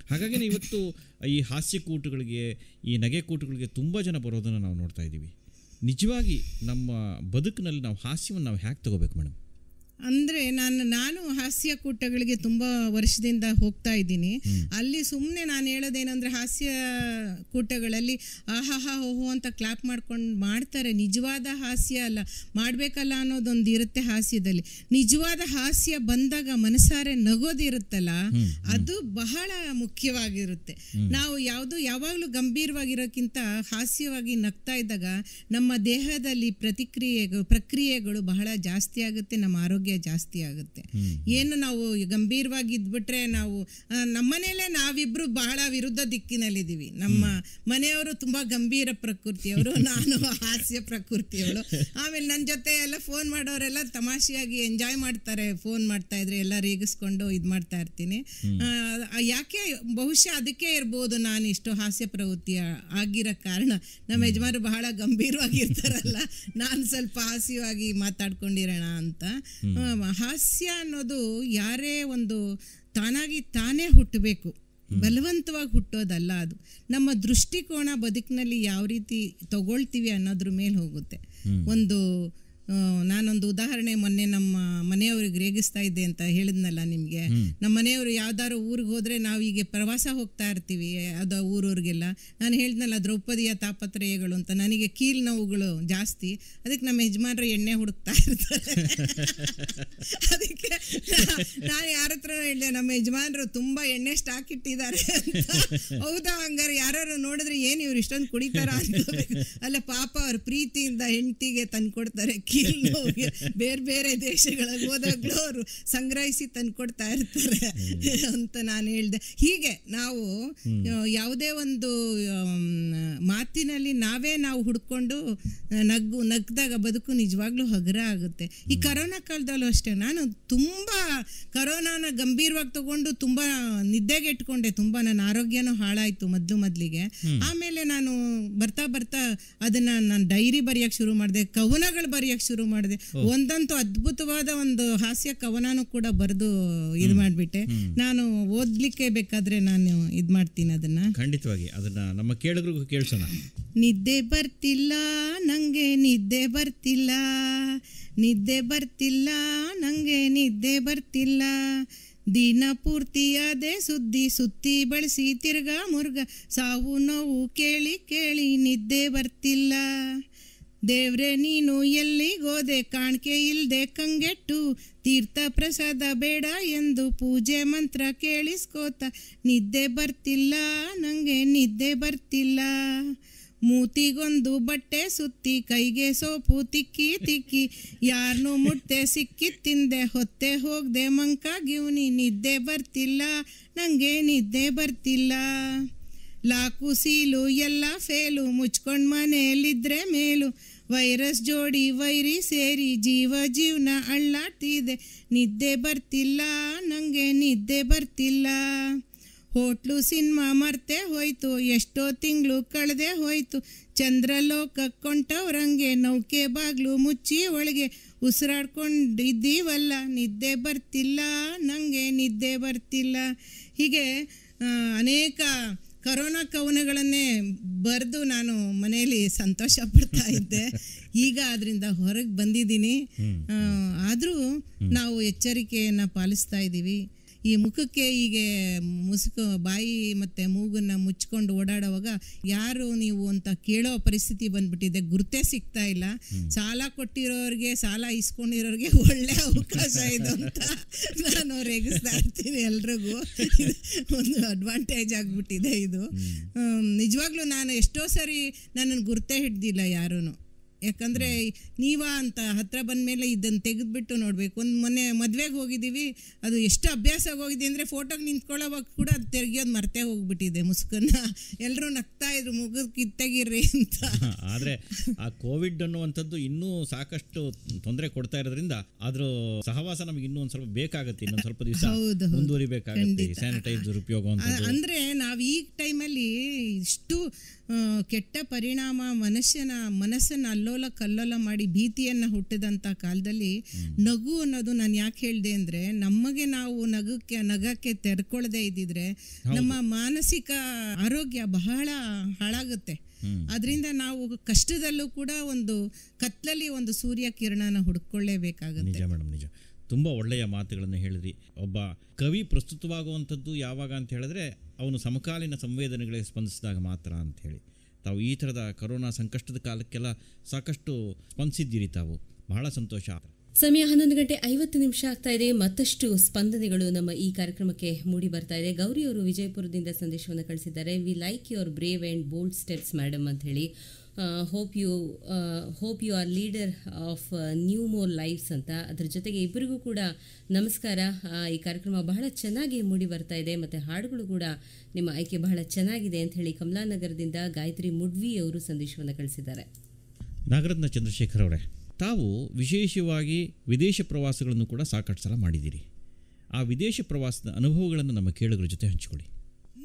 ಹಾಗಾಗಿ ಇವತ್ತು ಈ ಹಾಸ್ಯಕೂಟಗಳಿಗೆ, ಈ ನಗೆಕೂಟಗಳಿಗೆ ತುಂಬ ಜನ ಬರೋದನ್ನು ನಾವು ನೋಡ್ತಾ ಇದ್ದೀವಿ. ನಿಜವಾಗಿ ನಮ್ಮ ಬದುಕಿನಲ್ಲಿ ನಾವು ಹಾಸ್ಯವನ್ನು ನಾವು ಹ್ಯಾಕ್ ತಗೋಬೇಕು ಮೇಡಮ್. ಅಂದ್ರೆ ನಾನು ನಾನು ಹಾಸ್ಯ ಕೂಟಗಳಿಗೆ ತುಂಬಾ ವರ್ಷದಿಂದ ಹೋಗ್ತಾ ಇದ್ದೀನಿ. ಅಲ್ಲಿ ಸುಮ್ಮನೆ ನಾನು ಹೇಳೋದೇನಂದ್ರೆ ಹಾಸ್ಯ ಕೂಟಗಳಲ್ಲಿ ಆಹಾಹಾ ಓಹೋ ಅಂತ ಕ್ಲಾಪ್ ಮಾಡ್ಕೊಂಡು ಮಾಡ್ತಾರೆ. ನಿಜವಾದ ಹಾಸ್ಯ ಅಲ್ಲ. ಮಾಡ್ಬೇಕಲ್ಲ ಅನ್ನೋದೊಂದು ಇರುತ್ತೆ ಹಾಸ್ಯದಲ್ಲಿ. ನಿಜವಾದ ಹಾಸ್ಯ ಬಂದಾಗ ಮನಸಾರೆ ನಗೋದಿರುತ್ತಲ್ಲ ಅದು ಬಹಳ ಮುಖ್ಯವಾಗಿರುತ್ತೆ. ನಾವು ಯಾವುದು ಯಾವಾಗಲೂ ಗಂಭೀರವಾಗಿರೋಕ್ಕಿಂತ ಹಾಸ್ಯವಾಗಿ ನಗ್ತಾ ಇದ್ದಾಗ ನಮ್ಮ ದೇಹದಲ್ಲಿ ಪ್ರತಿಕ್ರಿಯೆಗಳು ಪ್ರಕ್ರಿಯೆಗಳು ಬಹಳ ಜಾಸ್ತಿ ಆಗುತ್ತೆ ನಮ್ಮ ಆರೋಗ್ಯ ಜಾಸ್ತಿ ಆಗುತ್ತೆ. ಏನು ನಾವು ಗಂಭೀರವಾಗಿ ಇದ್ಬಿಟ್ರೆ ನಾವು ನಮ್ಮನೇಲೆ ನಾವಿಬ್ರು ಬಹಳ ವಿರುದ್ಧ ದಿಕ್ಕಿನಲ್ಲಿದ್ದೀವಿ. ನಮ್ಮ ಮನೆಯವರು ತುಂಬಾ ಗಂಭೀರ ಪ್ರಕೃತಿಯವರು ನಾನು ಹಾಸ್ಯ ಪ್ರಕೃತಿಯವಳು. ಆಮೇಲೆ ನನ್ನ ಜೊತೆ ಎಲ್ಲ ಫೋನ್ ಮಾಡೋರೆಲ್ಲ ತಮಾಷೆಯಾಗಿ ಎಂಜಾಯ್ ಮಾಡ್ತಾರೆ ಫೋನ್ ಮಾಡ್ತಾ ಇದ್ರೆ ಎಲ್ಲ ರೇಗಿಸ್ಕೊಂಡು ಇದು ಮಾಡ್ತಾ ಇರ್ತೀನಿ. ಆ, ಯಾಕೆ ಬಹುಶಃ ಅದಕ್ಕೆ ಇರ್ಬೋದು ನಾನು ಇಷ್ಟು ಹಾಸ್ಯ ಪ್ರವೃತ್ತಿ ಆಗಿರೋ ಕಾರಣ. ನಮ್ಮ ಯಜಮಾನರು ಬಹಳ ಗಂಭೀರವಾಗಿರ್ತಾರಲ್ಲ ನಾನು ಸ್ವಲ್ಪ ಹಾಸ್ಯವಾಗಿ ಮಾತಾಡ್ಕೊಂಡಿರೋಣ ಅಂತ. ಹಾಸ್ಯ ಅನ್ನೋದು ಯಾರೇ ಒಂದು ತಾನಾಗಿ ತಾನೇ ಹುಟ್ಟಬೇಕು. ಬಲವಂತವಾಗಿ ಹುಟ್ಟೋದಲ್ಲ ಅದು. ನಮ್ಮ ದೃಷ್ಟಿಕೋನ ಬದುಕಿನಲ್ಲಿ ಯಾವ ರೀತಿ ತಗೊಳ್ತೀವಿ ಅನ್ನೋದ್ರ ಮೇಲೆ ಹೋಗುತ್ತೆ. ಒಂದು ನಾನೊಂದು ಉದಾಹರಣೆ ಮೊನ್ನೆ ನಮ್ಮ ಮನೆಯವ್ರಿಗೆ ರೇಗಿಸ್ತಾ ಇದ್ದೆ ಅಂತ ಹೇಳಿದ್ನಲ್ಲ ನಿಮಗೆ. ನಮ್ಮ ಮನೆಯವರು ಯಾವ್ದಾದ್ರು ಊರಿಗೆ ಹೋದ್ರೆ ನಾವು ಈಗ ಪ್ರವಾಸ ಹೋಗ್ತಾ ಇರ್ತೀವಿ ಅದು ಊರವ್ರಿಗೆಲ್ಲ. ನಾನು ಹೇಳಿದ್ನಲ್ಲ ದ್ರೌಪದಿಯ ತಾಪತ್ರಯಗಳು ಅಂತ. ನನಗೆ ಕೀಲ್ ನೋವುಗಳು ಜಾಸ್ತಿ. ಅದಕ್ಕೆ ನಮ್ಮ ಯಜಮಾನ್ರು ಎಣ್ಣೆ ಹುಡುಕ್ತಾ ಇರ್ತಾರೆ. ಅದಕ್ಕೆ ನಾನು ಯಾರ ಹತ್ರ ಹೇಳಿದೆ ನಮ್ಮ ಯಜಮಾನ್ರು ತುಂಬಾ ಎಣ್ಣೆ ಸ್ಟಾಕ್ ಇಟ್ಟಿದ್ದಾರೆ ಅಂತ. ಹೌದಾ ಹಂಗಾರೆ? ಯಾರು ನೋಡಿದ್ರೆ ಏನ್ ಇವ್ರು ಇಷ್ಟೊಂದು ಕುಡಿತಾರ ಅಲ್ಲ ಪಾಪ ಅವ್ರ ಪ್ರೀತಿಯಿಂದ ಹೆಂಡತಿಗೆ ತಂದ್ಕೊಡ್ತಾರೆ ಕೀಲ್ ಬೇರೆ ಬೇರೆ ದೇಶಗಳಿಗೆ ಹೋದಾಗ್ಲೂ ಅವರು ಸಂಗ್ರಹಿಸಿ ತಂದ್ಕೊಡ್ತಾ ಇರ್ತಾರೆ ಅಂತ ನಾನು ಹೇಳ್ದೆ. ಹೀಗೆ ನಾವು ಯಾವುದೇ ಒಂದು ಮಾತಿನಲ್ಲಿ ನಾವೇ ನಾವು ಹುಡ್ಕೊಂಡು ನಗ್ಗು ನಗ್ದಾಗ ಬದುಕು ನಿಜವಾಗ್ಲೂ ಹಗುರ ಆಗುತ್ತೆ. ಈ ಕರೋನಾ ಕಾಲದಲ್ಲೂ ಅಷ್ಟೇ ನಾನು ತುಂಬಾ ಕರೋನಾನ ಗಂಭೀರವಾಗಿ ತಗೊಂಡು ತುಂಬಾ ನಿದ್ದೆಗೆಟ್ಕೊಂಡೆ ತುಂಬಾ ನನ್ನ ಆರೋಗ್ಯನೂ ಹಾಳಾಯ್ತು ಮದ್ದು ಮೊದ್ಲಿಗೆ. ಆಮೇಲೆ ನಾನು ಬರ್ತಾ ಬರ್ತಾ ಅದನ್ನ ನಾನು ಡೈರಿ ಬರೆಯಕ್ ಶುರು ಮಾಡಿದೆ ಕವನಗಳು ಬರೆಯಕ್ ಶುರು ಮಾಡಿದೆ. ಒಂದಂತೂ ಅದ್ಭುತವಾದ ಒಂದು ಹಾಸ್ಯ ಕವನನೂ ಕೂಡ ಬರೆದು ಇದು ಮಾಡ್ಬಿಟ್ಟೆ. ನಾನು ಓದ್ಲಿಕ್ಕೆ ಬೇಕಾದ್ರೆ ನಾನು ಇದ್ ಮಾಡ್ತೀನಿ ಅದನ್ನ. ಖಂಡಿತವಾಗಿ ಅದನ್ನ ನಮ್ಮ ಕೇಳಿದ್ರಿಗೂ ಕೇಳಿಸೋಣ. ನಿದ್ದೆ ಬರ್ತಿಲ್ಲ ನಂಗೆ ನಿದ್ದೆ ಬರ್ತಿಲ್ಲ. ನಿದ್ದೆ ಬರ್ತಿಲ್ಲ ನಂಗೆ ನಿದ್ದೆ ಬರ್ತಿಲ್ಲ. ದಿನ ಪೂರ್ತಿಯಾದೆ ಸುದ್ದಿ ಸುತ್ತಿ ಬಳಸಿ ತಿರ್ಗಾ ಮುರ್ಗ. ಸಾವು ನೋವು ಕೇಳಿ ಕೇಳಿ ನಿದ್ದೆ ಬರ್ತಿಲ್ಲ. ದೇವ್ರೆ, ನೀನು ಎಲ್ಲಿಗೋದೆ ಕಾಣಿಕೆ ಇಲ್ದೆ ಕಂಗೆಟ್ಟು. ತೀರ್ಥ ಪ್ರಸಾದ ಬೇಡ ಎಂದು ಪೂಜೆ ಮಂತ್ರ ಕೇಳಿಸ್ಕೋತ. ನಿದ್ದೆ ಬರ್ತಿಲ್ಲ ನನಗೆ ನಿದ್ದೆ ಬರ್ತಿಲ್ಲ. ಮೂತಿಗೊಂದು ಬಟ್ಟೆ ಸುತ್ತಿ, ಕೈಗೆ ಸೋಪು ತಿಕ್ಕಿ ತಿಕ್ಕಿ. ಯಾರನ್ನೂ ಮುಟ್ಟೆ ಸಿಕ್ಕಿ ತಿಂದೆ, ಹೊತ್ತೆ ಹೋಗ್ದೆ ಮಂಕಾಗಿವ್ನಿ. ನಿದ್ದೆ ಬರ್ತಿಲ್ಲ ನನಗೆ ನಿದ್ದೆ ಬರ್ತಿಲ್ಲ. ಲಾಕು ಸೀಲು ಎಲ್ಲ ಫೇಲು, ಮುಚ್ಕೊಂಡು ಮನೆಯಲ್ಲಿದ್ರೆ ಮೇಲು. ವೈರಸ್ ಜೋಡಿ ವೈರಿ ಸೇರಿ ಜೀವ ಜೀವನ ಅಳ್ಳಾಡ್ತಿದೆ. ನಿದ್ದೆ ಬರ್ತಿಲ್ಲ, ನಂಗೆ ನಿದ್ದೆ ಬರ್ತಿಲ್ಲ. ಹೋಟ್ಲು ಸಿನಿಮಾ ಮರ್ತೆ ಹೋಯ್ತು, ಎಷ್ಟೋ ತಿಂಗಳು ಕಳೆದೆ ಹೋಯ್ತು. ಚಂದ್ರಲೋಕ ಕೊಂಟವ್ರಂಗೆ ನೌಕೆ ಬಾಗ್ಲು ಮುಚ್ಚಿ ಒಳಗೆ. ಉಸಿರಾಡ್ಕೊಂಡಿದ್ದೀವಲ್ಲ, ನಿದ್ದೆ ಬರ್ತಿಲ್ಲ ನನಗೆ ನಿದ್ದೆ ಬರ್ತಿಲ್ಲ. ಹೀಗೆ ಅನೇಕ ಕರೋನಾ ಕವನಗಳನ್ನೇ ಬರೆದು ನಾನು ಮನೆಯಲ್ಲಿ ಸಂತೋಷ ಪಡ್ತಾ ಇದ್ದೆ. ಈಗ ಅದರಿಂದ ಹೊರಗೆ ಬಂದಿದ್ದೀನಿ. ಆದರೂ ನಾವು ಎಚ್ಚರಿಕೆಯನ್ನು ಪಾಲಿಸ್ತಾ ಇದ್ದೀವಿ. ಈ ಮುಖಕ್ಕೆ ಹೀಗೆ ಮುಸುಕು ಬಾಯಿ ಮತ್ತೆ ಮೂಗನ್ನ ಮುಚ್ಕೊಂಡು ಓಡಾಡುವಾಗ ಯಾರು ನೀವು ಅಂತ ಕೇಳೋ ಪರಿಸ್ಥಿತಿ ಬಂದ್ಬಿಟ್ಟಿದೆ. ಗುರುತೇ ಸಿಗ್ತಾ ಇಲ್ಲ. ಸಾಲ ಕೊಟ್ಟಿರೋರಿಗೆ ಸಾಲ ಇಸ್ಕೊಂಡಿರೋರಿಗೆ ಒಳ್ಳೆ ಅವಕಾಶ ಇದು ಅಂತ ನಾನು ರೇಗಿಸ್ತಾ ಇರ್ತೀನಿ ಎಲ್ರಿಗೂ. ಒಂದು ಅಡ್ವಾಂಟೇಜ್ ಆಗ್ಬಿಟ್ಟಿದೆ ಇದು. ನಿಜವಾಗ್ಲೂ ನಾನು ಎಷ್ಟೋ ಸರಿ ನನ್ನನ್ನು ಗುರುತೇ ಹಿಡ್ದಿಲ್ಲ ಯಾರೂ ಯಾಕಂದ್ರೆ ನೀವ ಅಂತ ಹತ್ರ ಬಂದ ಮೇಲೆ ಇದನ್ನ ತೆಗೆದ್ಬಿಟ್ಟು ನೋಡ್ಬೇಕು. ಒಂದು ಮೊನ್ನೆ ಮದ್ವೆಗೆ ಹೋಗಿದ್ದೀವಿ ಅದು ಎಷ್ಟು ಅಭ್ಯಾಸ ಆಗೋಗಿದೆ ಅಂದ್ರೆ ಫೋಟೋಗೆ ನಿಂತ್ಕೊಳ್ಳೋವಾಗ ಕೂಡ ಅದು ತೆಗಿಯೋದು ಮರ್ತೇ ಹೋಗ್ಬಿಟ್ಟಿದೆ ಮುಸ್ಕನ್ನ. ಎಲ್ಲರೂ ನಗ್ತಾ ಇದ್ರು ಮುಗಿದ್ ಕಿತ್ತಗಿರ್ರಿ ಅಂತ. ಆದ್ರೆ ಆ ಕೋವಿಡ್ ಅನ್ನುವಂಥದ್ದು ಇನ್ನೂ ಸಾಕಷ್ಟು ತೊಂದರೆ ಕೊಡ್ತಾ ಇರೋದ್ರಿಂದ ಅದ್ರ ಸಹವಾಸ ನಮ್ಗೆ ಇನ್ನೂ ಒಂದ್ ಸ್ವಲ್ಪ ಬೇಕಾಗುತ್ತೆ ಇನ್ನೊಂದ್ ಸ್ವಲ್ಪ ದಿವಸ ಮುಂದುವರಿಬೇಕಾಗುತ್ತೆ ಸ್ಯಾನಿಟೈಸರ್ ಉಪಯೋಗ ಅಂದ್ರೆ ನಾವು ಈ ಟೈಮಲ್ಲಿ ಇಷ್ಟು ಕೆಟ್ಟ ಪರಿಣಾಮ ಮನುಷ್ಯನ ಮನಸ್ಸನ್ನ ಅಲ್ಲೋಲ ಕಲ್ಲೋಲ ಮಾಡಿ ಭೀತಿಯನ್ನ ಹುಟ್ಟಿದಂತ ಕಾಲದಲ್ಲಿ ನಗು ಅನ್ನೋದು ನಾನು ಯಾಕೆ ಹೇಳಿದೆ ಅಂದ್ರೆ ನಮಗೆ ನಾವು ನಗಕ್ಕೆ ನಗಕ್ಕೆ ತೆರ್ಕೊಳ್ಳದೆ ಇದ್ದಿದ್ರೆ ನಮ್ಮ ಮಾನಸಿಕ ಆರೋಗ್ಯ ಬಹಳ ಹಾಳಾಗುತ್ತೆ. ಅದರಿಂದ ನಾವು ಕಷ್ಟದಲ್ಲೂ ಕೂಡ ಒಂದು ಕತ್ಲಲ್ಲಿ ಒಂದು ಸೂರ್ಯ ಕಿರಣನ ಹುಡ್ಕೊಳ್ಳೇಬೇಕಾಗುತ್ತೆ. ನಿಜ ಮೇಡಮ್ ನಿಜ. ತುಂಬ ಒಳ್ಳೆಯ ಮಾತುಗಳನ್ನು ಹೇಳಿದ್ರಿ. ಒಬ್ಬ ಕವಿ ಪ್ರಸ್ತುತವಾಗುವಂಥದ್ದು ಯಾವಾಗ ಅಂತ ಹೇಳಿದ್ರೆ ಅವನು ಸಮಕಾಲೀನ ಸಂವೇದನೆಗಳಿಗೆ ಸ್ಪಂದಿಸಿದಾಗ ಮಾತ್ರ ಅಂತ ಹೇಳಿ. ತಾವು ಈ ಥರದ ಕರೋನಾ ಸಂಕಷ್ಟದ ಕಾಲಕ್ಕೆಲ್ಲ ಸಾಕಷ್ಟು ಸ್ಪಂದಿಸಿದ್ದೀರಿ ತಾವು. ಬಹಳ ಸಂತೋಷ. ಸಮಯ ಹನ್ನೊಂದು ಗಂಟೆ ಐವತ್ತು ನಿಮಿಷ ಆಗ್ತಾ ಇದೆ. ಮತ್ತಷ್ಟು ಸ್ಪಂದನೆಗಳು ನಮ್ಮ ಈ ಕಾರ್ಯಕ್ರಮಕ್ಕೆ ಮೂಡಿ ಬರ್ತಾ ಇದೆ. ಗೌರಿ ಅವರು ವಿಜಯಪುರದಿಂದ ಸಂದೇಶವನ್ನು ಕಳಿಸಿದ್ದಾರೆ. We like your brave and bold steps madam ಅಂತ ಹೇಳಿ hope you hope you are leader of new more lifes ಅಂತ. ಅದ್ರ ಜೊತೆಗೆ ಇಬ್ಬರಿಗೂ ಕೂಡ ನಮಸ್ಕಾರ. ಈ ಕಾರ್ಯಕ್ರಮ ಬಹಳ ಚೆನ್ನಾಗಿ ಮೂಡಿ ಬರ್ತಾ ಇದೆ ಮತ್ತು ಹಾಡುಗಳು ಕೂಡ ನಿಮ್ಮ ಆಯ್ಕೆ ಬಹಳ ಚೆನ್ನಾಗಿದೆ ಅಂತ ಹೇಳಿ ಕಮಲಾನಗರದಿಂದ ಗಾಯತ್ರಿ ಮುಡ್ವಿ ಅವರು ಸಂದೇಶವನ್ನು ಕಳಿಸಿದ್ದಾರೆ. ನಾಗರತ್ನ ಚಂದ್ರಶೇಖರ್ ಅವರೇ, ತಾವು ವಿಶೇಷವಾಗಿ ವಿದೇಶ ಪ್ರವಾಸಗಳನ್ನು ಕೂಡ ಸಾಕಷ್ಟು ಸಲ ಮಾಡಿದ್ದೀರಿ. ಆ ವಿದೇಶ ಪ್ರವಾಸದ ಅನುಭವಗಳನ್ನು ನಮ್ಮ ಕೇಳುಗರ ಜೊತೆ ಹಂಚಿಕೊಳ್ಳಿ.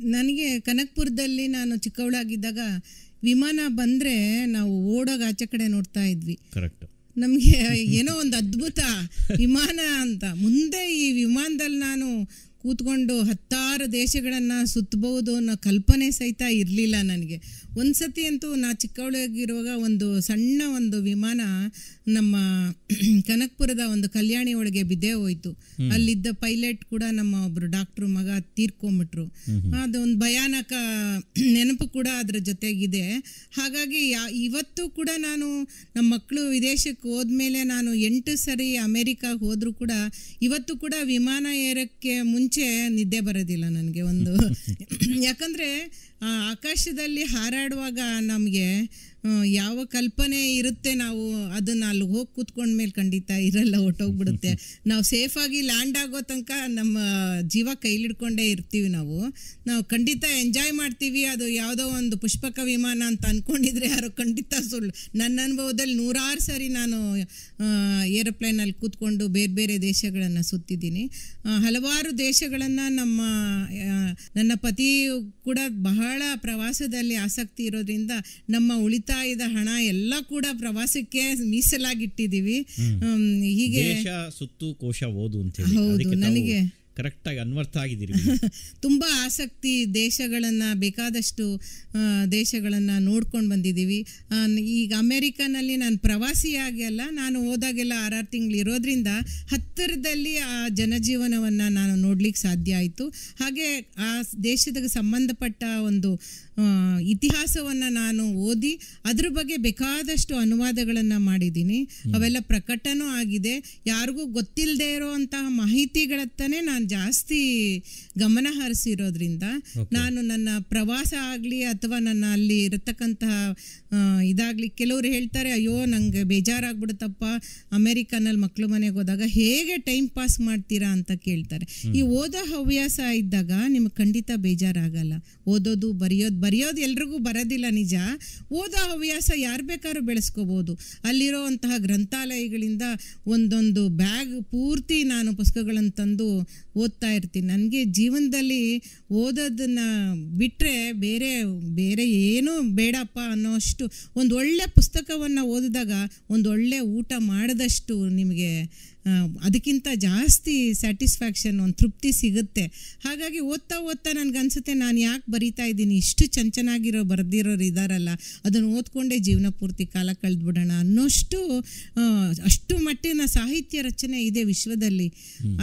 ನನಗೆ ಕನಕ್ಪುರದಲ್ಲಿ ನಾನು ಚಿಕ್ಕವಳಾಗಿದ್ದಾಗ ವಿಮಾನ ಬಂದರೆ ನಾವು ಓಡೋಗ ಆಚೆ ಕಡೆ ನೋಡ್ತಾ ಇದ್ವಿ. ಕರೆಕ್ಟ್ ನಮಗೆ ಏನೋ ಒಂದು ಅದ್ಭುತ ವಿಮಾನ ಅಂತ. ಮುಂದೆ ಈ ವಿಮಾನದಲ್ಲಿ ನಾನು ಕೂತ್ಕೊಂಡು ಹತ್ತಾರು ದೇಶಗಳನ್ನು ಸುತ್ತಬಹುದು ಅನ್ನೋ ಕಲ್ಪನೆ ಸಹಿತ ಇರಲಿಲ್ಲ ನನಗೆ. ಒಂದು ಸತಿ ಅಂತೂ ನಾ ಚಿಕ್ಕವಳಾಗಿರುವಾಗ ಒಂದು ಸಣ್ಣ ಒಂದು ವಿಮಾನ ನಮ್ಮ ಕನಕ್ಪುರದ ಒಂದು ಕಲ್ಯಾಣಿ ಒಳಗೆ ಬಿದ್ದೇ ಹೋಯ್ತು. ಅಲ್ಲಿದ್ದ ಪೈಲಟ್ ಕೂಡ ನಮ್ಮ ಒಬ್ರು ಡಾಕ್ಟ್ರು ಮಗ ತೀರ್ಕೊಂಬಿಟ್ರು. ಅದೊಂದು ಭಯಾನಕ ನೆನಪು ಕೂಡ ಅದ್ರ ಜೊತೆಗಿದೆ. ಹಾಗಾಗಿ ಯಾ ಇವತ್ತು ಕೂಡ ನಾನು ನಮ್ಮ ಮಕ್ಕಳು ವಿದೇಶಕ್ಕೆ ಹೋದ್ಮೇಲೆ ನಾನು ಎಂಟು ಸರಿ ಅಮೇರಿಕಾಗೆ ಹೋದರೂ ಕೂಡ ಇವತ್ತು ಕೂಡ ವಿಮಾನ ಏರಕ್ಕೆ ಮುಂಚೆ ನಿದ್ದೆ ಬರೋದಿಲ್ಲ ನನಗೆ ಒಂದು. ಯಾಕಂದರೆ ಆಕಾಶದಲ್ಲಿ ಹಾರಾಡುವಾಗ ನಮಗೆ ಯಾವ ಕಲ್ಪನೆ ಇರುತ್ತೆ ನಾವು ಅದನ್ನ ಅಲ್ಲಿ ಹೋಗಿ ಕೂತ್ಕೊಂಡ್ಮೇಲೆ ಖಂಡಿತ ಇರಲ್ಲ ಹೊಟ್ಟೋಗ್ಬಿಡುತ್ತೆ ನಾವು ಸೇಫಾಗಿ ಲ್ಯಾಂಡ್ ಆಗೋ ತನಕ ನಮ್ಮ ಜೀವ ಕೈಲಿಡ್ಕೊಂಡೇ ಇರ್ತೀವಿ ನಾವು. ನಾವು ಖಂಡಿತ ಎಂಜಾಯ್ ಮಾಡ್ತೀವಿ ಅದು ಯಾವುದೋ ಒಂದು ಪುಷ್ಪಕ ವಿಮಾನ ಅಂತ ಅನ್ಕೊಂಡಿದ್ರೆ ಯಾರು ಖಂಡಿತ ಸುಳ್ಳು. ನನ್ನ ಅನುಭವದಲ್ಲಿ ನೂರಾರು ಸರಿ ನಾನು ಏರೋಪ್ಲೇನಲ್ಲಿ ಕೂತ್ಕೊಂಡು ಬೇರೆ ಬೇರೆ ದೇಶಗಳನ್ನು ಸುತ್ತಿದ್ದೀನಿ. ಹಲವಾರು ದೇಶಗಳನ್ನು ನಮ್ಮ ನನ್ನ ಪತಿ ಕೂಡ ಬಹಳ ಪ್ರವಾಸದಲ್ಲಿ ಆಸಕ್ತಿ ಇರೋದ್ರಿಂದ ನಮ್ಮ ಉಳಿತಾಯದ ಹಣ ಎಲ್ಲ ಕೂಡ ಪ್ರವಾಸಕ್ಕೆ ಮೀಸಲಾಗಿಟ್ಟಿದೀವಿ ಹ್ಮ್, ಹೀಗೆ ಸುತ್ತು ಕೋಶ ಓದು ಅಂತ ಹೇಳಿ ಹೌದು, ಅದಕ್ಕೆ ನನಗೆ- ಕರೆಕ್ಟಾಗಿ ಅನ್ವರ್ಥ ಆಗಿದ್ದೀರಿ ತುಂಬ ಆಸಕ್ತಿ ದೇಶಗಳನ್ನು ಬೇಕಾದಷ್ಟು ದೇಶಗಳನ್ನು ನೋಡ್ಕೊಂಡು ಬಂದಿದ್ದೀವಿ. ಈಗ ಅಮೇರಿಕನಲ್ಲಿ ನಾನು ಪ್ರವಾಸಿಯಾಗಿ ಅಲ್ಲ ನಾನು ಹೋದಾಗೆಲ್ಲ ಆರಾರು ತಿಂಗಳು ಇರೋದ್ರಿಂದ ಹತ್ತಿರದಲ್ಲಿ ಆ ಜನಜೀವನವನ್ನು ನಾನು ನೋಡ್ಲಿಕ್ಕೆ ಸಾಧ್ಯ ಆಯಿತು. ಹಾಗೆ ಆ ದೇಶದ ಸಂಬಂಧಪಟ್ಟ ಒಂದು ಇತಿಹಾಸವನ್ನು ನಾನು ಓದಿ ಅದ್ರ ಬಗ್ಗೆ ಬೇಕಾದಷ್ಟು ಅನುವಾದಗಳನ್ನು ಮಾಡಿದ್ದೀನಿ. ಅವೆಲ್ಲ ಪ್ರಕಟನೂ ಆಗಿದೆ. ಯಾರಿಗೂ ಗೊತ್ತಿಲ್ಲದೆ ಇರೋವಂತಹ ಮಾಹಿತಿಗಳತ್ತನೇ ನಾನು ಜಾಸ್ತಿ ಗಮನ ಹರಿಸಿರೋದ್ರಿಂದ ನಾನು ನನ್ನ ಪ್ರವಾಸ ಆಗಲಿ ಅಥವಾ ನನ್ನ ಅಲ್ಲಿ ಇರತಕ್ಕಂತಹ ಇದಾಗಲಿ ಕೆಲವರು ಹೇಳ್ತಾರೆ ಅಯ್ಯೋ ನಂಗೆ ಬೇಜಾರಾಗ್ಬಿಡುತ್ತಪ್ಪ ಅಮೇರಿಕನಲ್ಲಿ ಮಕ್ಳು ಮನೆಗೆ ಹೋದಾಗ ಹೇಗೆ ಟೈಮ್ ಪಾಸ್ ಮಾಡ್ತೀರಾ ಅಂತ ಕೇಳ್ತಾರೆ. ಈ ಓದೋ ಹವ್ಯಾಸ ಇದ್ದಾಗ ನಿಮಗೆ ಖಂಡಿತ ಬೇಜಾರಾಗಲ್ಲ. ಓದೋದು ಬರೆಯೋದು ಬರೆಯೋದು ಎಲ್ರಿಗೂ ಬರೋದಿಲ್ಲ ನಿಜ. ಓದೋ ಹವ್ಯಾಸ ಯಾರು ಬೇಕಾದ್ರೂ ಬೆಳೆಸ್ಕೋಬೋದು. ಅಲ್ಲಿರೋವಂತಹ ಗ್ರಂಥಾಲಯಗಳಿಂದ ಒಂದೊಂದು ಬ್ಯಾಗ್ ಪೂರ್ತಿ ನಾನು ಪುಸ್ತಕಗಳನ್ನು ತಂದು ಓದ್ತಾ ಇರ್ತೀನಿ. ನನಗೆ ಜೀವನದಲ್ಲಿ ಓದೋದನ್ನು ಬಿಟ್ಟರೆ ಬೇರೆ ಬೇರೆ ಏನೂ ಬೇಡಪ್ಪ ಅನ್ನೋಷ್ಟು ಒಂದು ಒಳ್ಳೆ ಪುಸ್ತಕವನ್ನು ಓದಿದಾಗ ಒಂದು ಒಳ್ಳೆ ಊಟ ಮಾಡಿದಷ್ಟು ನಿಮಗೆ ಅದಕ್ಕಿಂತ ಜಾಸ್ತಿ ಸ್ಯಾಟಿಸ್ಫ್ಯಾಕ್ಷನ್ ಒಂದು ತೃಪ್ತಿ ಸಿಗುತ್ತೆ. ಹಾಗಾಗಿ ಓದ್ತಾ ಓದ್ತಾ ನನಗನ್ಸುತ್ತೆ ನಾನು ಯಾಕೆ ಬರಿತಾ ಇದ್ದೀನಿ? ಇಷ್ಟು ಚಂಚನಾಗಿರೋ ಚೆನ್ನಾಗಿರೋ ಬರೆದಿರೋರು ಇದ್ದಾರಲ್ಲ ಅದನ್ನು ಓದ್ಕೊಂಡೇ ಜೀವನ ಪೂರ್ತಿ ಕಾಲ ಕಳೆದ್ಬಿಡೋಣ ಅನ್ನೋಷ್ಟು ಅಷ್ಟು ಮಟ್ಟಿನ ಸಾಹಿತ್ಯ ರಚನೆ ಇದೆ ವಿಶ್ವದಲ್ಲಿ.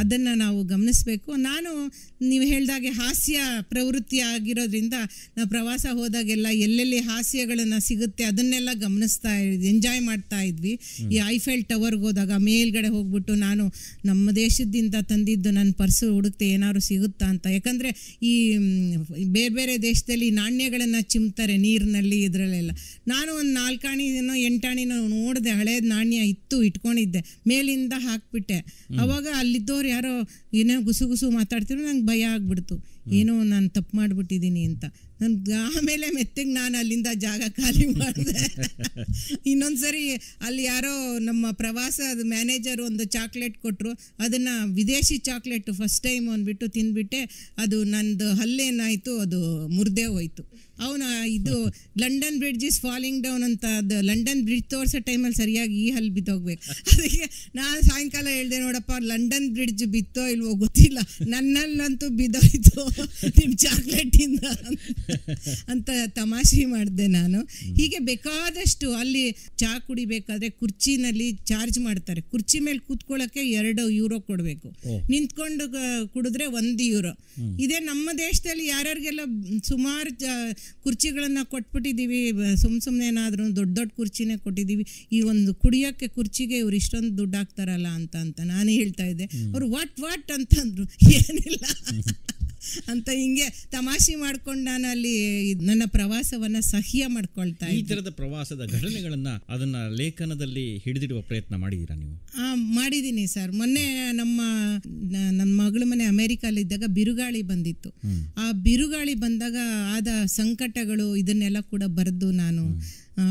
ಅದನ್ನು ನಾವು ಗಮನಿಸಬೇಕು. ನಾನು ನೀವು ಹೇಳಿದಾಗೆ ಹಾಸ್ಯ ಪ್ರವೃತ್ತಿ ಆಗಿರೋದ್ರಿಂದ ನಾವು ಪ್ರವಾಸ ಹೋದಾಗೆಲ್ಲ ಎಲ್ಲೆಲ್ಲಿ ಹಾಸ್ಯಗಳನ್ನು ಸಿಗುತ್ತೆ ಅದನ್ನೆಲ್ಲ ಗಮನಿಸ್ತಾ ಎಂಜಾಯ್ ಮಾಡ್ತಾ ಇದ್ವಿ. ಈ ಐಫೆಲ್ ಟವರ್ಗೆ ಹೋದಾಗ ಮೇಲ್ಗಡೆ ಹೋಗ್ಬಿಟ್ಟು ನಾನು ನಮ್ಮ ದೇಶದಿಂದ ತಂದಿದ್ದು ನನ್ನ ಪರ್ಸು ಹುಡುಕ್ತೆ ಏನಾದ್ರು ಸಿಗುತ್ತಾ ಅಂತ. ಯಾಕಂದರೆ ಈ ಬೇರೆ ಬೇರೆ ದೇಶದಲ್ಲಿ ನಾಣ್ಯಗಳನ್ನು ಚಿಮ್ತಾರೆ ನೀರಿನಲ್ಲಿ ಇದರಲ್ಲೆಲ್ಲ. ನಾನು ಒಂದು ನಾಲ್ಕಾಣಿನೋ ಎಂಟಾಣಿನೋ ನೋಡಿದೆ ಹಳೇದು ನಾಣ್ಯ ಇತ್ತು ಇಟ್ಕೊಂಡಿದ್ದೆ. ಮೇಲಿಂದ ಹಾಕ್ಬಿಟ್ಟೆ. ಅವಾಗ ಅಲ್ಲಿದ್ದವ್ರು ಯಾರೋ ಏನೋ ಗುಸು ಗುಸು ಮಾತಾಡ್ತಿದ್ರು ನಂಗೆ ಭಯ ಆಗ್ಬಿಡ್ತು. ಏನೋ ನಾನು ತಪ್ಪು ಮಾಡಿಬಿಟ್ಟಿದ್ದೀನಿ ಅಂತ. ನನ್ ಆಮೇಲೆ ಮೆತ್ತಗೆ ನಾನು ಅಲ್ಲಿಂದ ಜಾಗ ಖಾಲಿ ಮಾಡಿದೆ. ಇನ್ನೊಂದ್ಸರಿ ಅಲ್ಲಿ ಯಾರೋ ನಮ್ಮ ಪ್ರವಾಸದ ಮ್ಯಾನೇಜರ್ ಒಂದು ಚಾಕ್ಲೇಟ್ ಕೊಟ್ಟರು ಅದನ್ನು ವಿದೇಶಿ ಚಾಕ್ಲೇಟ್ ಫಸ್ಟ್ ಟೈಮ್ ಅಂದ್ಬಿಟ್ಟು ತಿಂದ್ಬಿಟ್ಟೆ. ಅದು ನಂದು ಹಲ್ಲೇನಾಯಿತು, ಅದು ಮುರಿದೇ ಹೋಯ್ತು. ಅವನ ಇದು London bridge is falling down ಅಂತ ಅದು ಲಂಡನ್ ಬ್ರಿಡ್ಜ್ ತೋರಿಸೋ ಟೈಮಲ್ಲಿ ಸರಿಯಾಗಿ ಈ ಹಲ್ ಬಿದ್ದೋಗ್ಬೇಕು. ಅದಕ್ಕೆ ನಾನು ಸಾಯಂಕಾಲ ಹೇಳಿದೆ ನೋಡಪ್ಪ, ಲಂಡನ್ ಬ್ರಿಡ್ಜ್ ಬಿತ್ತೋ ಇಲ್ವೋ ಗೊತ್ತಿಲ್ಲ. ನನ್ನಲ್ಲಂತೂ ಬಿದ್ದೋಯ್ತು. ನಿಮ್ಮ ಚಾಕ್ಲೇಟಿಂದ ಅಂತ ತಮಾಷೆ ಮಾಡಿದೆ ನಾನು. ಹೀಗೆ ಬೇಕಾದಷ್ಟು ಅಲ್ಲಿ ಚಾ ಕುಡಿಬೇಕಾದ್ರೆ ಕುರ್ಚಿನಲ್ಲಿ ಚಾರ್ಜ್ ಮಾಡ್ತಾರೆ. ಕುರ್ಚಿ ಮೇಲೆ ಕೂತ್ಕೊಳ್ಳೋಕೆ ಎರಡು ಯೂರೋ ಕೊಡಬೇಕು. ನಿಂತ್ಕೊಂಡು ಕುಡಿದ್ರೆ ಒಂದು ಯೂರೋ. ಇದೇ ನಮ್ಮ ದೇಶದಲ್ಲಿ ಯಾರ್ಯಾರಿಗೆಲ್ಲ ಸುಮಾರು ಜ- ಕುರ್ಚಿಗಳನ್ನ ಕೊಟ್ಬಿಟ್ಟಿದೀವಿ ಸುಮ್ ಸುಮ್ಮನೆ ಏನಾದ್ರೂ ದೊಡ್ಡ ದೊಡ್ಡ ಕುರ್ಚಿನೇ ಕೊಟ್ಟಿದ್ದೀವಿ. ಈ ಒಂದು ಕುಡಿಯೋಕ್ಕೆ ಕುರ್ಚಿಗೆ ಇವ್ರು ಇಷ್ಟೊಂದು ದುಡ್ಡು ಹಾಕ್ತಾರಲ್ಲ ಅಂತ ಅಂತ ನಾನು ಹೇಳ್ತಾ ಇದ್ದೆ. ಅವ್ರು ವಾಟ್ ವಾಟ್ ಅಂತಂದ್ರು. ಏನಿಲ್ಲ. ಅಂತ ಹಿಂಗೆ ತಮಾಷೆ ಮಾಡ್ಕೊಂಡು ನಾನು ಅಲ್ಲಿ ನನ್ನ ಪ್ರವಾಸವನ್ನ ಸಹ್ಯ ಮಾಡ್ಕೊಳ್ತಾ ಈ ತರದ ಪ್ರವಾಸದ ಘಟನೆಗಳನ್ನ ಅದನ್ನ ಲೇಖನದಲ್ಲಿ ಹಿಡಿದಿಡುವ ಪ್ರಯತ್ನ ಮಾಡಿದೀರಾ ನೀವು? ಆ, ಮಾಡಿದೀನಿ ಸರ್. ಮೊನ್ನೆ ನಮ್ಮ ನನ್ನ ಮಗಳ ಮನೆ ಅಮೆರಿಕಲ್ಲಿದ್ದಾಗ ಬಿರುಗಾಳಿ ಬಂದಿತ್ತು. ಆ ಬಿರುಗಾಳಿ ಬಂದಾಗ ಆದ ಸಂಕಟಗಳು ಇದನ್ನೆಲ್ಲ ಕೂಡ ಬರೆದು ನಾನು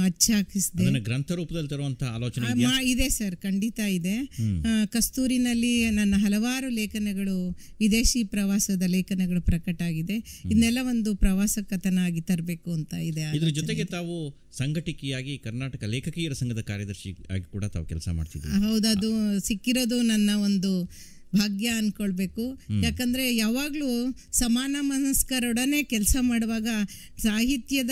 ಅಚ್ಚಾಕಿಸಿದೆ ಅದನ್ನ ಗ್ರಂಥ ರೂಪದಲ್ಲಿ ತರುವಂತಹ ಆಲೋಚನೆ ಇದೆ ಸರ್ ಖಂಡಿತ ಇದೆ. ಕಸ್ತೂರಿನಲ್ಲಿ ನನ್ನ ಹಲವಾರು ಲೇಖನಗಳು ವಿದೇಶಿ ಪ್ರವಾಸದ ಲೇಖನಗಳು ಪ್ರಕಟ ಆಗಿದೆ. ಇದನ್ನೆಲ್ಲ ಒಂದು ಪ್ರವಾಸ ಕಥನ ಆಗಿ ತರಬೇಕು ಅಂತ ಇದೆ ಇದ್ರ ಜೊತೆಗೆ ತಾವು ಸಂಘಟಕಿಯಾಗಿ ಕರ್ನಾಟಕ ಲೇಖಕಿಯರ ಸಂಘದ ಕಾರ್ಯದರ್ಶಿ ಆಗಿ ಕೂಡ ತಾವು ಕೆಲಸ ಮಾಡ್ತಿದ್ದೀರಿ. ಹೌದದು ಸಿಕ್ಕಿರೋದು ನನ್ನ ಒಂದು ಭಾಗ್ಯ ಅನ್ಕೊಳ್ಬೇಕು. ಯಾಕಂದ್ರೆ ಯಾವಾಗಲೂ ಸಮಾನ ಮನಸ್ಕರೊಡನೆ ಕೆಲಸ ಮಾಡುವಾಗ ಸಾಹಿತ್ಯದ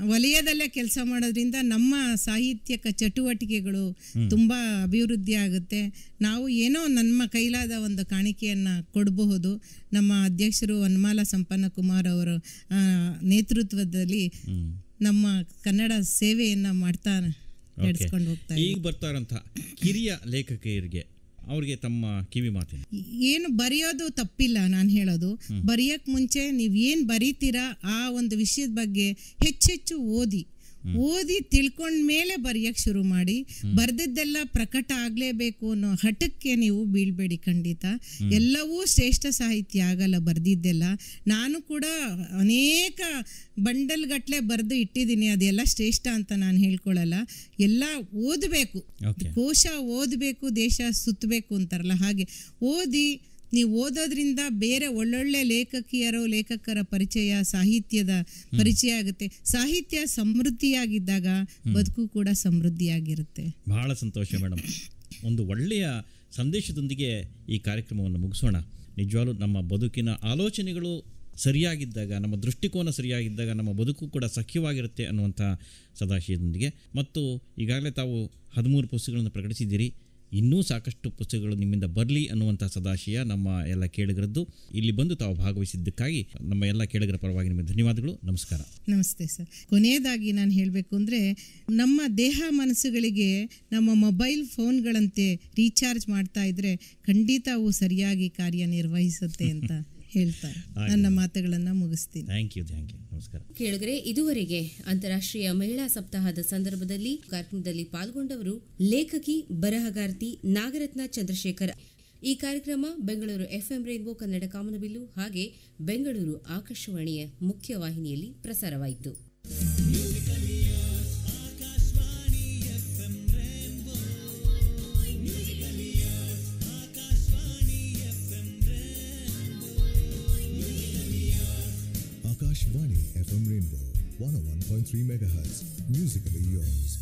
ವಲಯದಲ್ಲೇ ಕೆಲಸ ಮಾಡೋದ್ರಿಂದ ನಮ್ಮ ಸಾಹಿತ್ಯಕ ಚಟುವಟಿಕೆಗಳು ತುಂಬ ಅಭಿವೃದ್ಧಿ ಆಗುತ್ತೆ. ನಾವು ಏನೋ ನಮ್ಮ ಕೈಲಾದ ಒಂದು ಕಾಣಿಕೆಯನ್ನ ಕೊಡಬಹುದು. ನಮ್ಮ ಅಧ್ಯಕ್ಷರು ಹನುಮಾಲ ಸಂಪನ್ನ ಕುಮಾರ್ ಅವರ ನೇತೃತ್ವದಲ್ಲಿ ನಮ್ಮ ಕನ್ನಡ ಸೇವೆಯನ್ನ ಮಾಡ್ತಾ ನಡೆಸ್ಕೊಂಡು ಹೋಗ್ತಾ ಈಗ ಬರ್ತಾ ಇರೋಂತಹ ಕಿರಿಯ ಲೇಖಕಿಯರಿಗೆ. ಅವರಿಗೆ ತಮ್ಮ ಕಿವಿ ಮಾತಿನ. ಏನು ಬರೆಯೋದು ತಪ್ಪಿಲ್ಲ ನಾನು ಹೇಳೋದು. ಬರೆಯಕ್ ಮುಂಚೆ ನೀವು ಏನು ಬರೀತೀರಾ ಆ ಒಂದು ವಿಷಯದ ಬಗ್ಗೆ ಹೆಚ್ಚೆಚ್ಚು ಓದಿ. ಓದಿ ತಿಳ್ಕೊಂಡ ಮೇಲೆ ಬರೆಯಕ್ ಶುರು ಮಾಡಿ ಬರ್ದಿದ್ದೆಲ್ಲ ಪ್ರಕಟ ಆಗಲೇಬೇಕು ಅನ್ನೋ ಹಠಕ್ಕೆ ನೀವು ಬೀಳ್ಬೇಡಿ ಖಂಡಿತ. ಎಲ್ಲವೂ ಶ್ರೇಷ್ಠ ಸಾಹಿತ್ಯ ಆಗಲ್ಲ ಬರ್ದಿದ್ದೆಲ್ಲ. ನಾನು ಕೂಡ ಅನೇಕ ಬಂಡಲ್ ಗಟ್ಲೆ ಬರೆದು ಇಟ್ಟಿದ್ದೀನಿ ಅದೆಲ್ಲ ಶ್ರೇಷ್ಠ ಅಂತ ನಾನು ಹೇಳ್ಕೊಳ್ಳಲ್ಲ ಎಲ್ಲ ಓದಬೇಕು. ಕೋಶ ಓದಬೇಕು ದೇಶ ಸುತ್ತಬೇಕು ಅಂತಾರಲ್ಲ ಹಾಗೆ. ಓದಿ ನೀವು ಓದೋದ್ರಿಂದ ಬೇರೆ ಒಳ್ಳೊಳ್ಳೆ ಲೇಖಕಿಯರು ಲೇಖಕರ ಪರಿಚಯ ಸಾಹಿತ್ಯದ ಪರಿಚಯ ಆಗುತ್ತೆ. ಸಾಹಿತ್ಯ ಸಮೃದ್ಧಿಯಾಗಿದ್ದಾಗ ಬದುಕು ಕೂಡ ಸಮೃದ್ಧಿಯಾಗಿರುತ್ತೆ. ಬಹಳ ಸಂತೋಷ ಮೇಡಮ್ ಒಂದು ಒಳ್ಳೆಯ ಸಂದೇಶದೊಂದಿಗೆ ಈ ಕಾರ್ಯಕ್ರಮವನ್ನು ಮುಗಿಸೋಣ. ನಿಜವಾಗ್ಲೂ ನಮ್ಮ ಬದುಕಿನ ಆಲೋಚನೆಗಳು ಸರಿಯಾಗಿದ್ದಾಗ ನಮ್ಮ ದೃಷ್ಟಿಕೋನ ಸರಿಯಾಗಿದ್ದಾಗ ನಮ್ಮ ಬದುಕು ಕೂಡ ಸಖ್ಯವಾಗಿರುತ್ತೆ ಅನ್ನುವಂಥ ಸದಾಶಯದೊಂದಿಗೆ. ಮತ್ತು ಈಗಾಗಲೇ ತಾವು ಹದಿಮೂರು ಪುಸ್ತಕಗಳನ್ನು ಪ್ರಕಟಿಸಿದ್ದೀರಿ. ಇನ್ನೂ ಸಾಕಷ್ಟು ಪುಸ್ತಕಗಳು ನಿಮ್ಮಿಂದ ಬರಲಿ ಅನ್ನುವಂಥ ಸದಾಶಯ ನಮ್ಮ ಎಲ್ಲ ಕೇಳಿಗರದ್ದು. ಇಲ್ಲಿ ಬಂದು ತಾವು ಭಾಗವಹಿಸಿದ್ದಕ್ಕಾಗಿ ನಮ್ಮ ಎಲ್ಲ ಕೇಳಿಗರ ಪರವಾಗಿ ನಿಮಗೆ ಧನ್ಯವಾದಗಳು. ನಮಸ್ಕಾರ. ನಮಸ್ತೆ ಸರ್. ಕೊನೆಯದಾಗಿ ನಾನು ಹೇಳಬೇಕು ಅಂದರೆ, ನಮ್ಮ ದೇಹ ಮನಸ್ಸುಗಳಿಗೆ ನಮ್ಮ ಮೊಬೈಲ್ ಫೋನ್ಗಳಂತೆ ರೀಚಾರ್ಜ್ ಮಾಡ್ತಾ ಇದ್ರೆ ಖಂಡಿತ ಅವು ಸರಿಯಾಗಿ ಕಾರ್ಯನಿರ್ವಹಿಸುತ್ತೆ ಅಂತ. ಹೇಳ್ತಾ ನನ್ನ ಮಾತುಗಳನ್ನು ಮುಗಿಸ್ತೀನಿ. ಥ್ಯಾಂಕ್ ಯು ಥ್ಯಾಂಕ್ ಯು ನಮಸ್ಕಾರ. ಕೇಳಿದ್ರೆ ಇದುವರೆಗೆ ಅಂತಾರಾಷ್ಟ್ರೀಯ ಮಹಿಳಾ ಸಪ್ತಾಹದ ಸಂದರ್ಭದಲ್ಲಿ ಕಾರ್ಯಕ್ರಮದಲ್ಲಿ ಪಾಲ್ಗೊಂಡವರು ಲೇಖಕಿ ಬರಹಗಾರ್ತಿ ನಾಗರತ್ನ ಚಂದ್ರಶೇಖರ್. ಈ ಕಾರ್ಯಕ್ರಮ ಬೆಂಗಳೂರು ಎಫ್ಎಂ ರೈನ್ಬೋ ಕನ್ನಡ ಕಾಮನಬಿಲ್ಲು ಹಾಗೆ ಬೆಂಗಳೂರು ಆಕಾಶವಾಣಿಯ ಮುಖ್ಯವಾಹಿನಿಯಲ್ಲಿ ಪ್ರಸಾರವಾಯಿತು. Rainbow 101.3 MHz. Musically yours.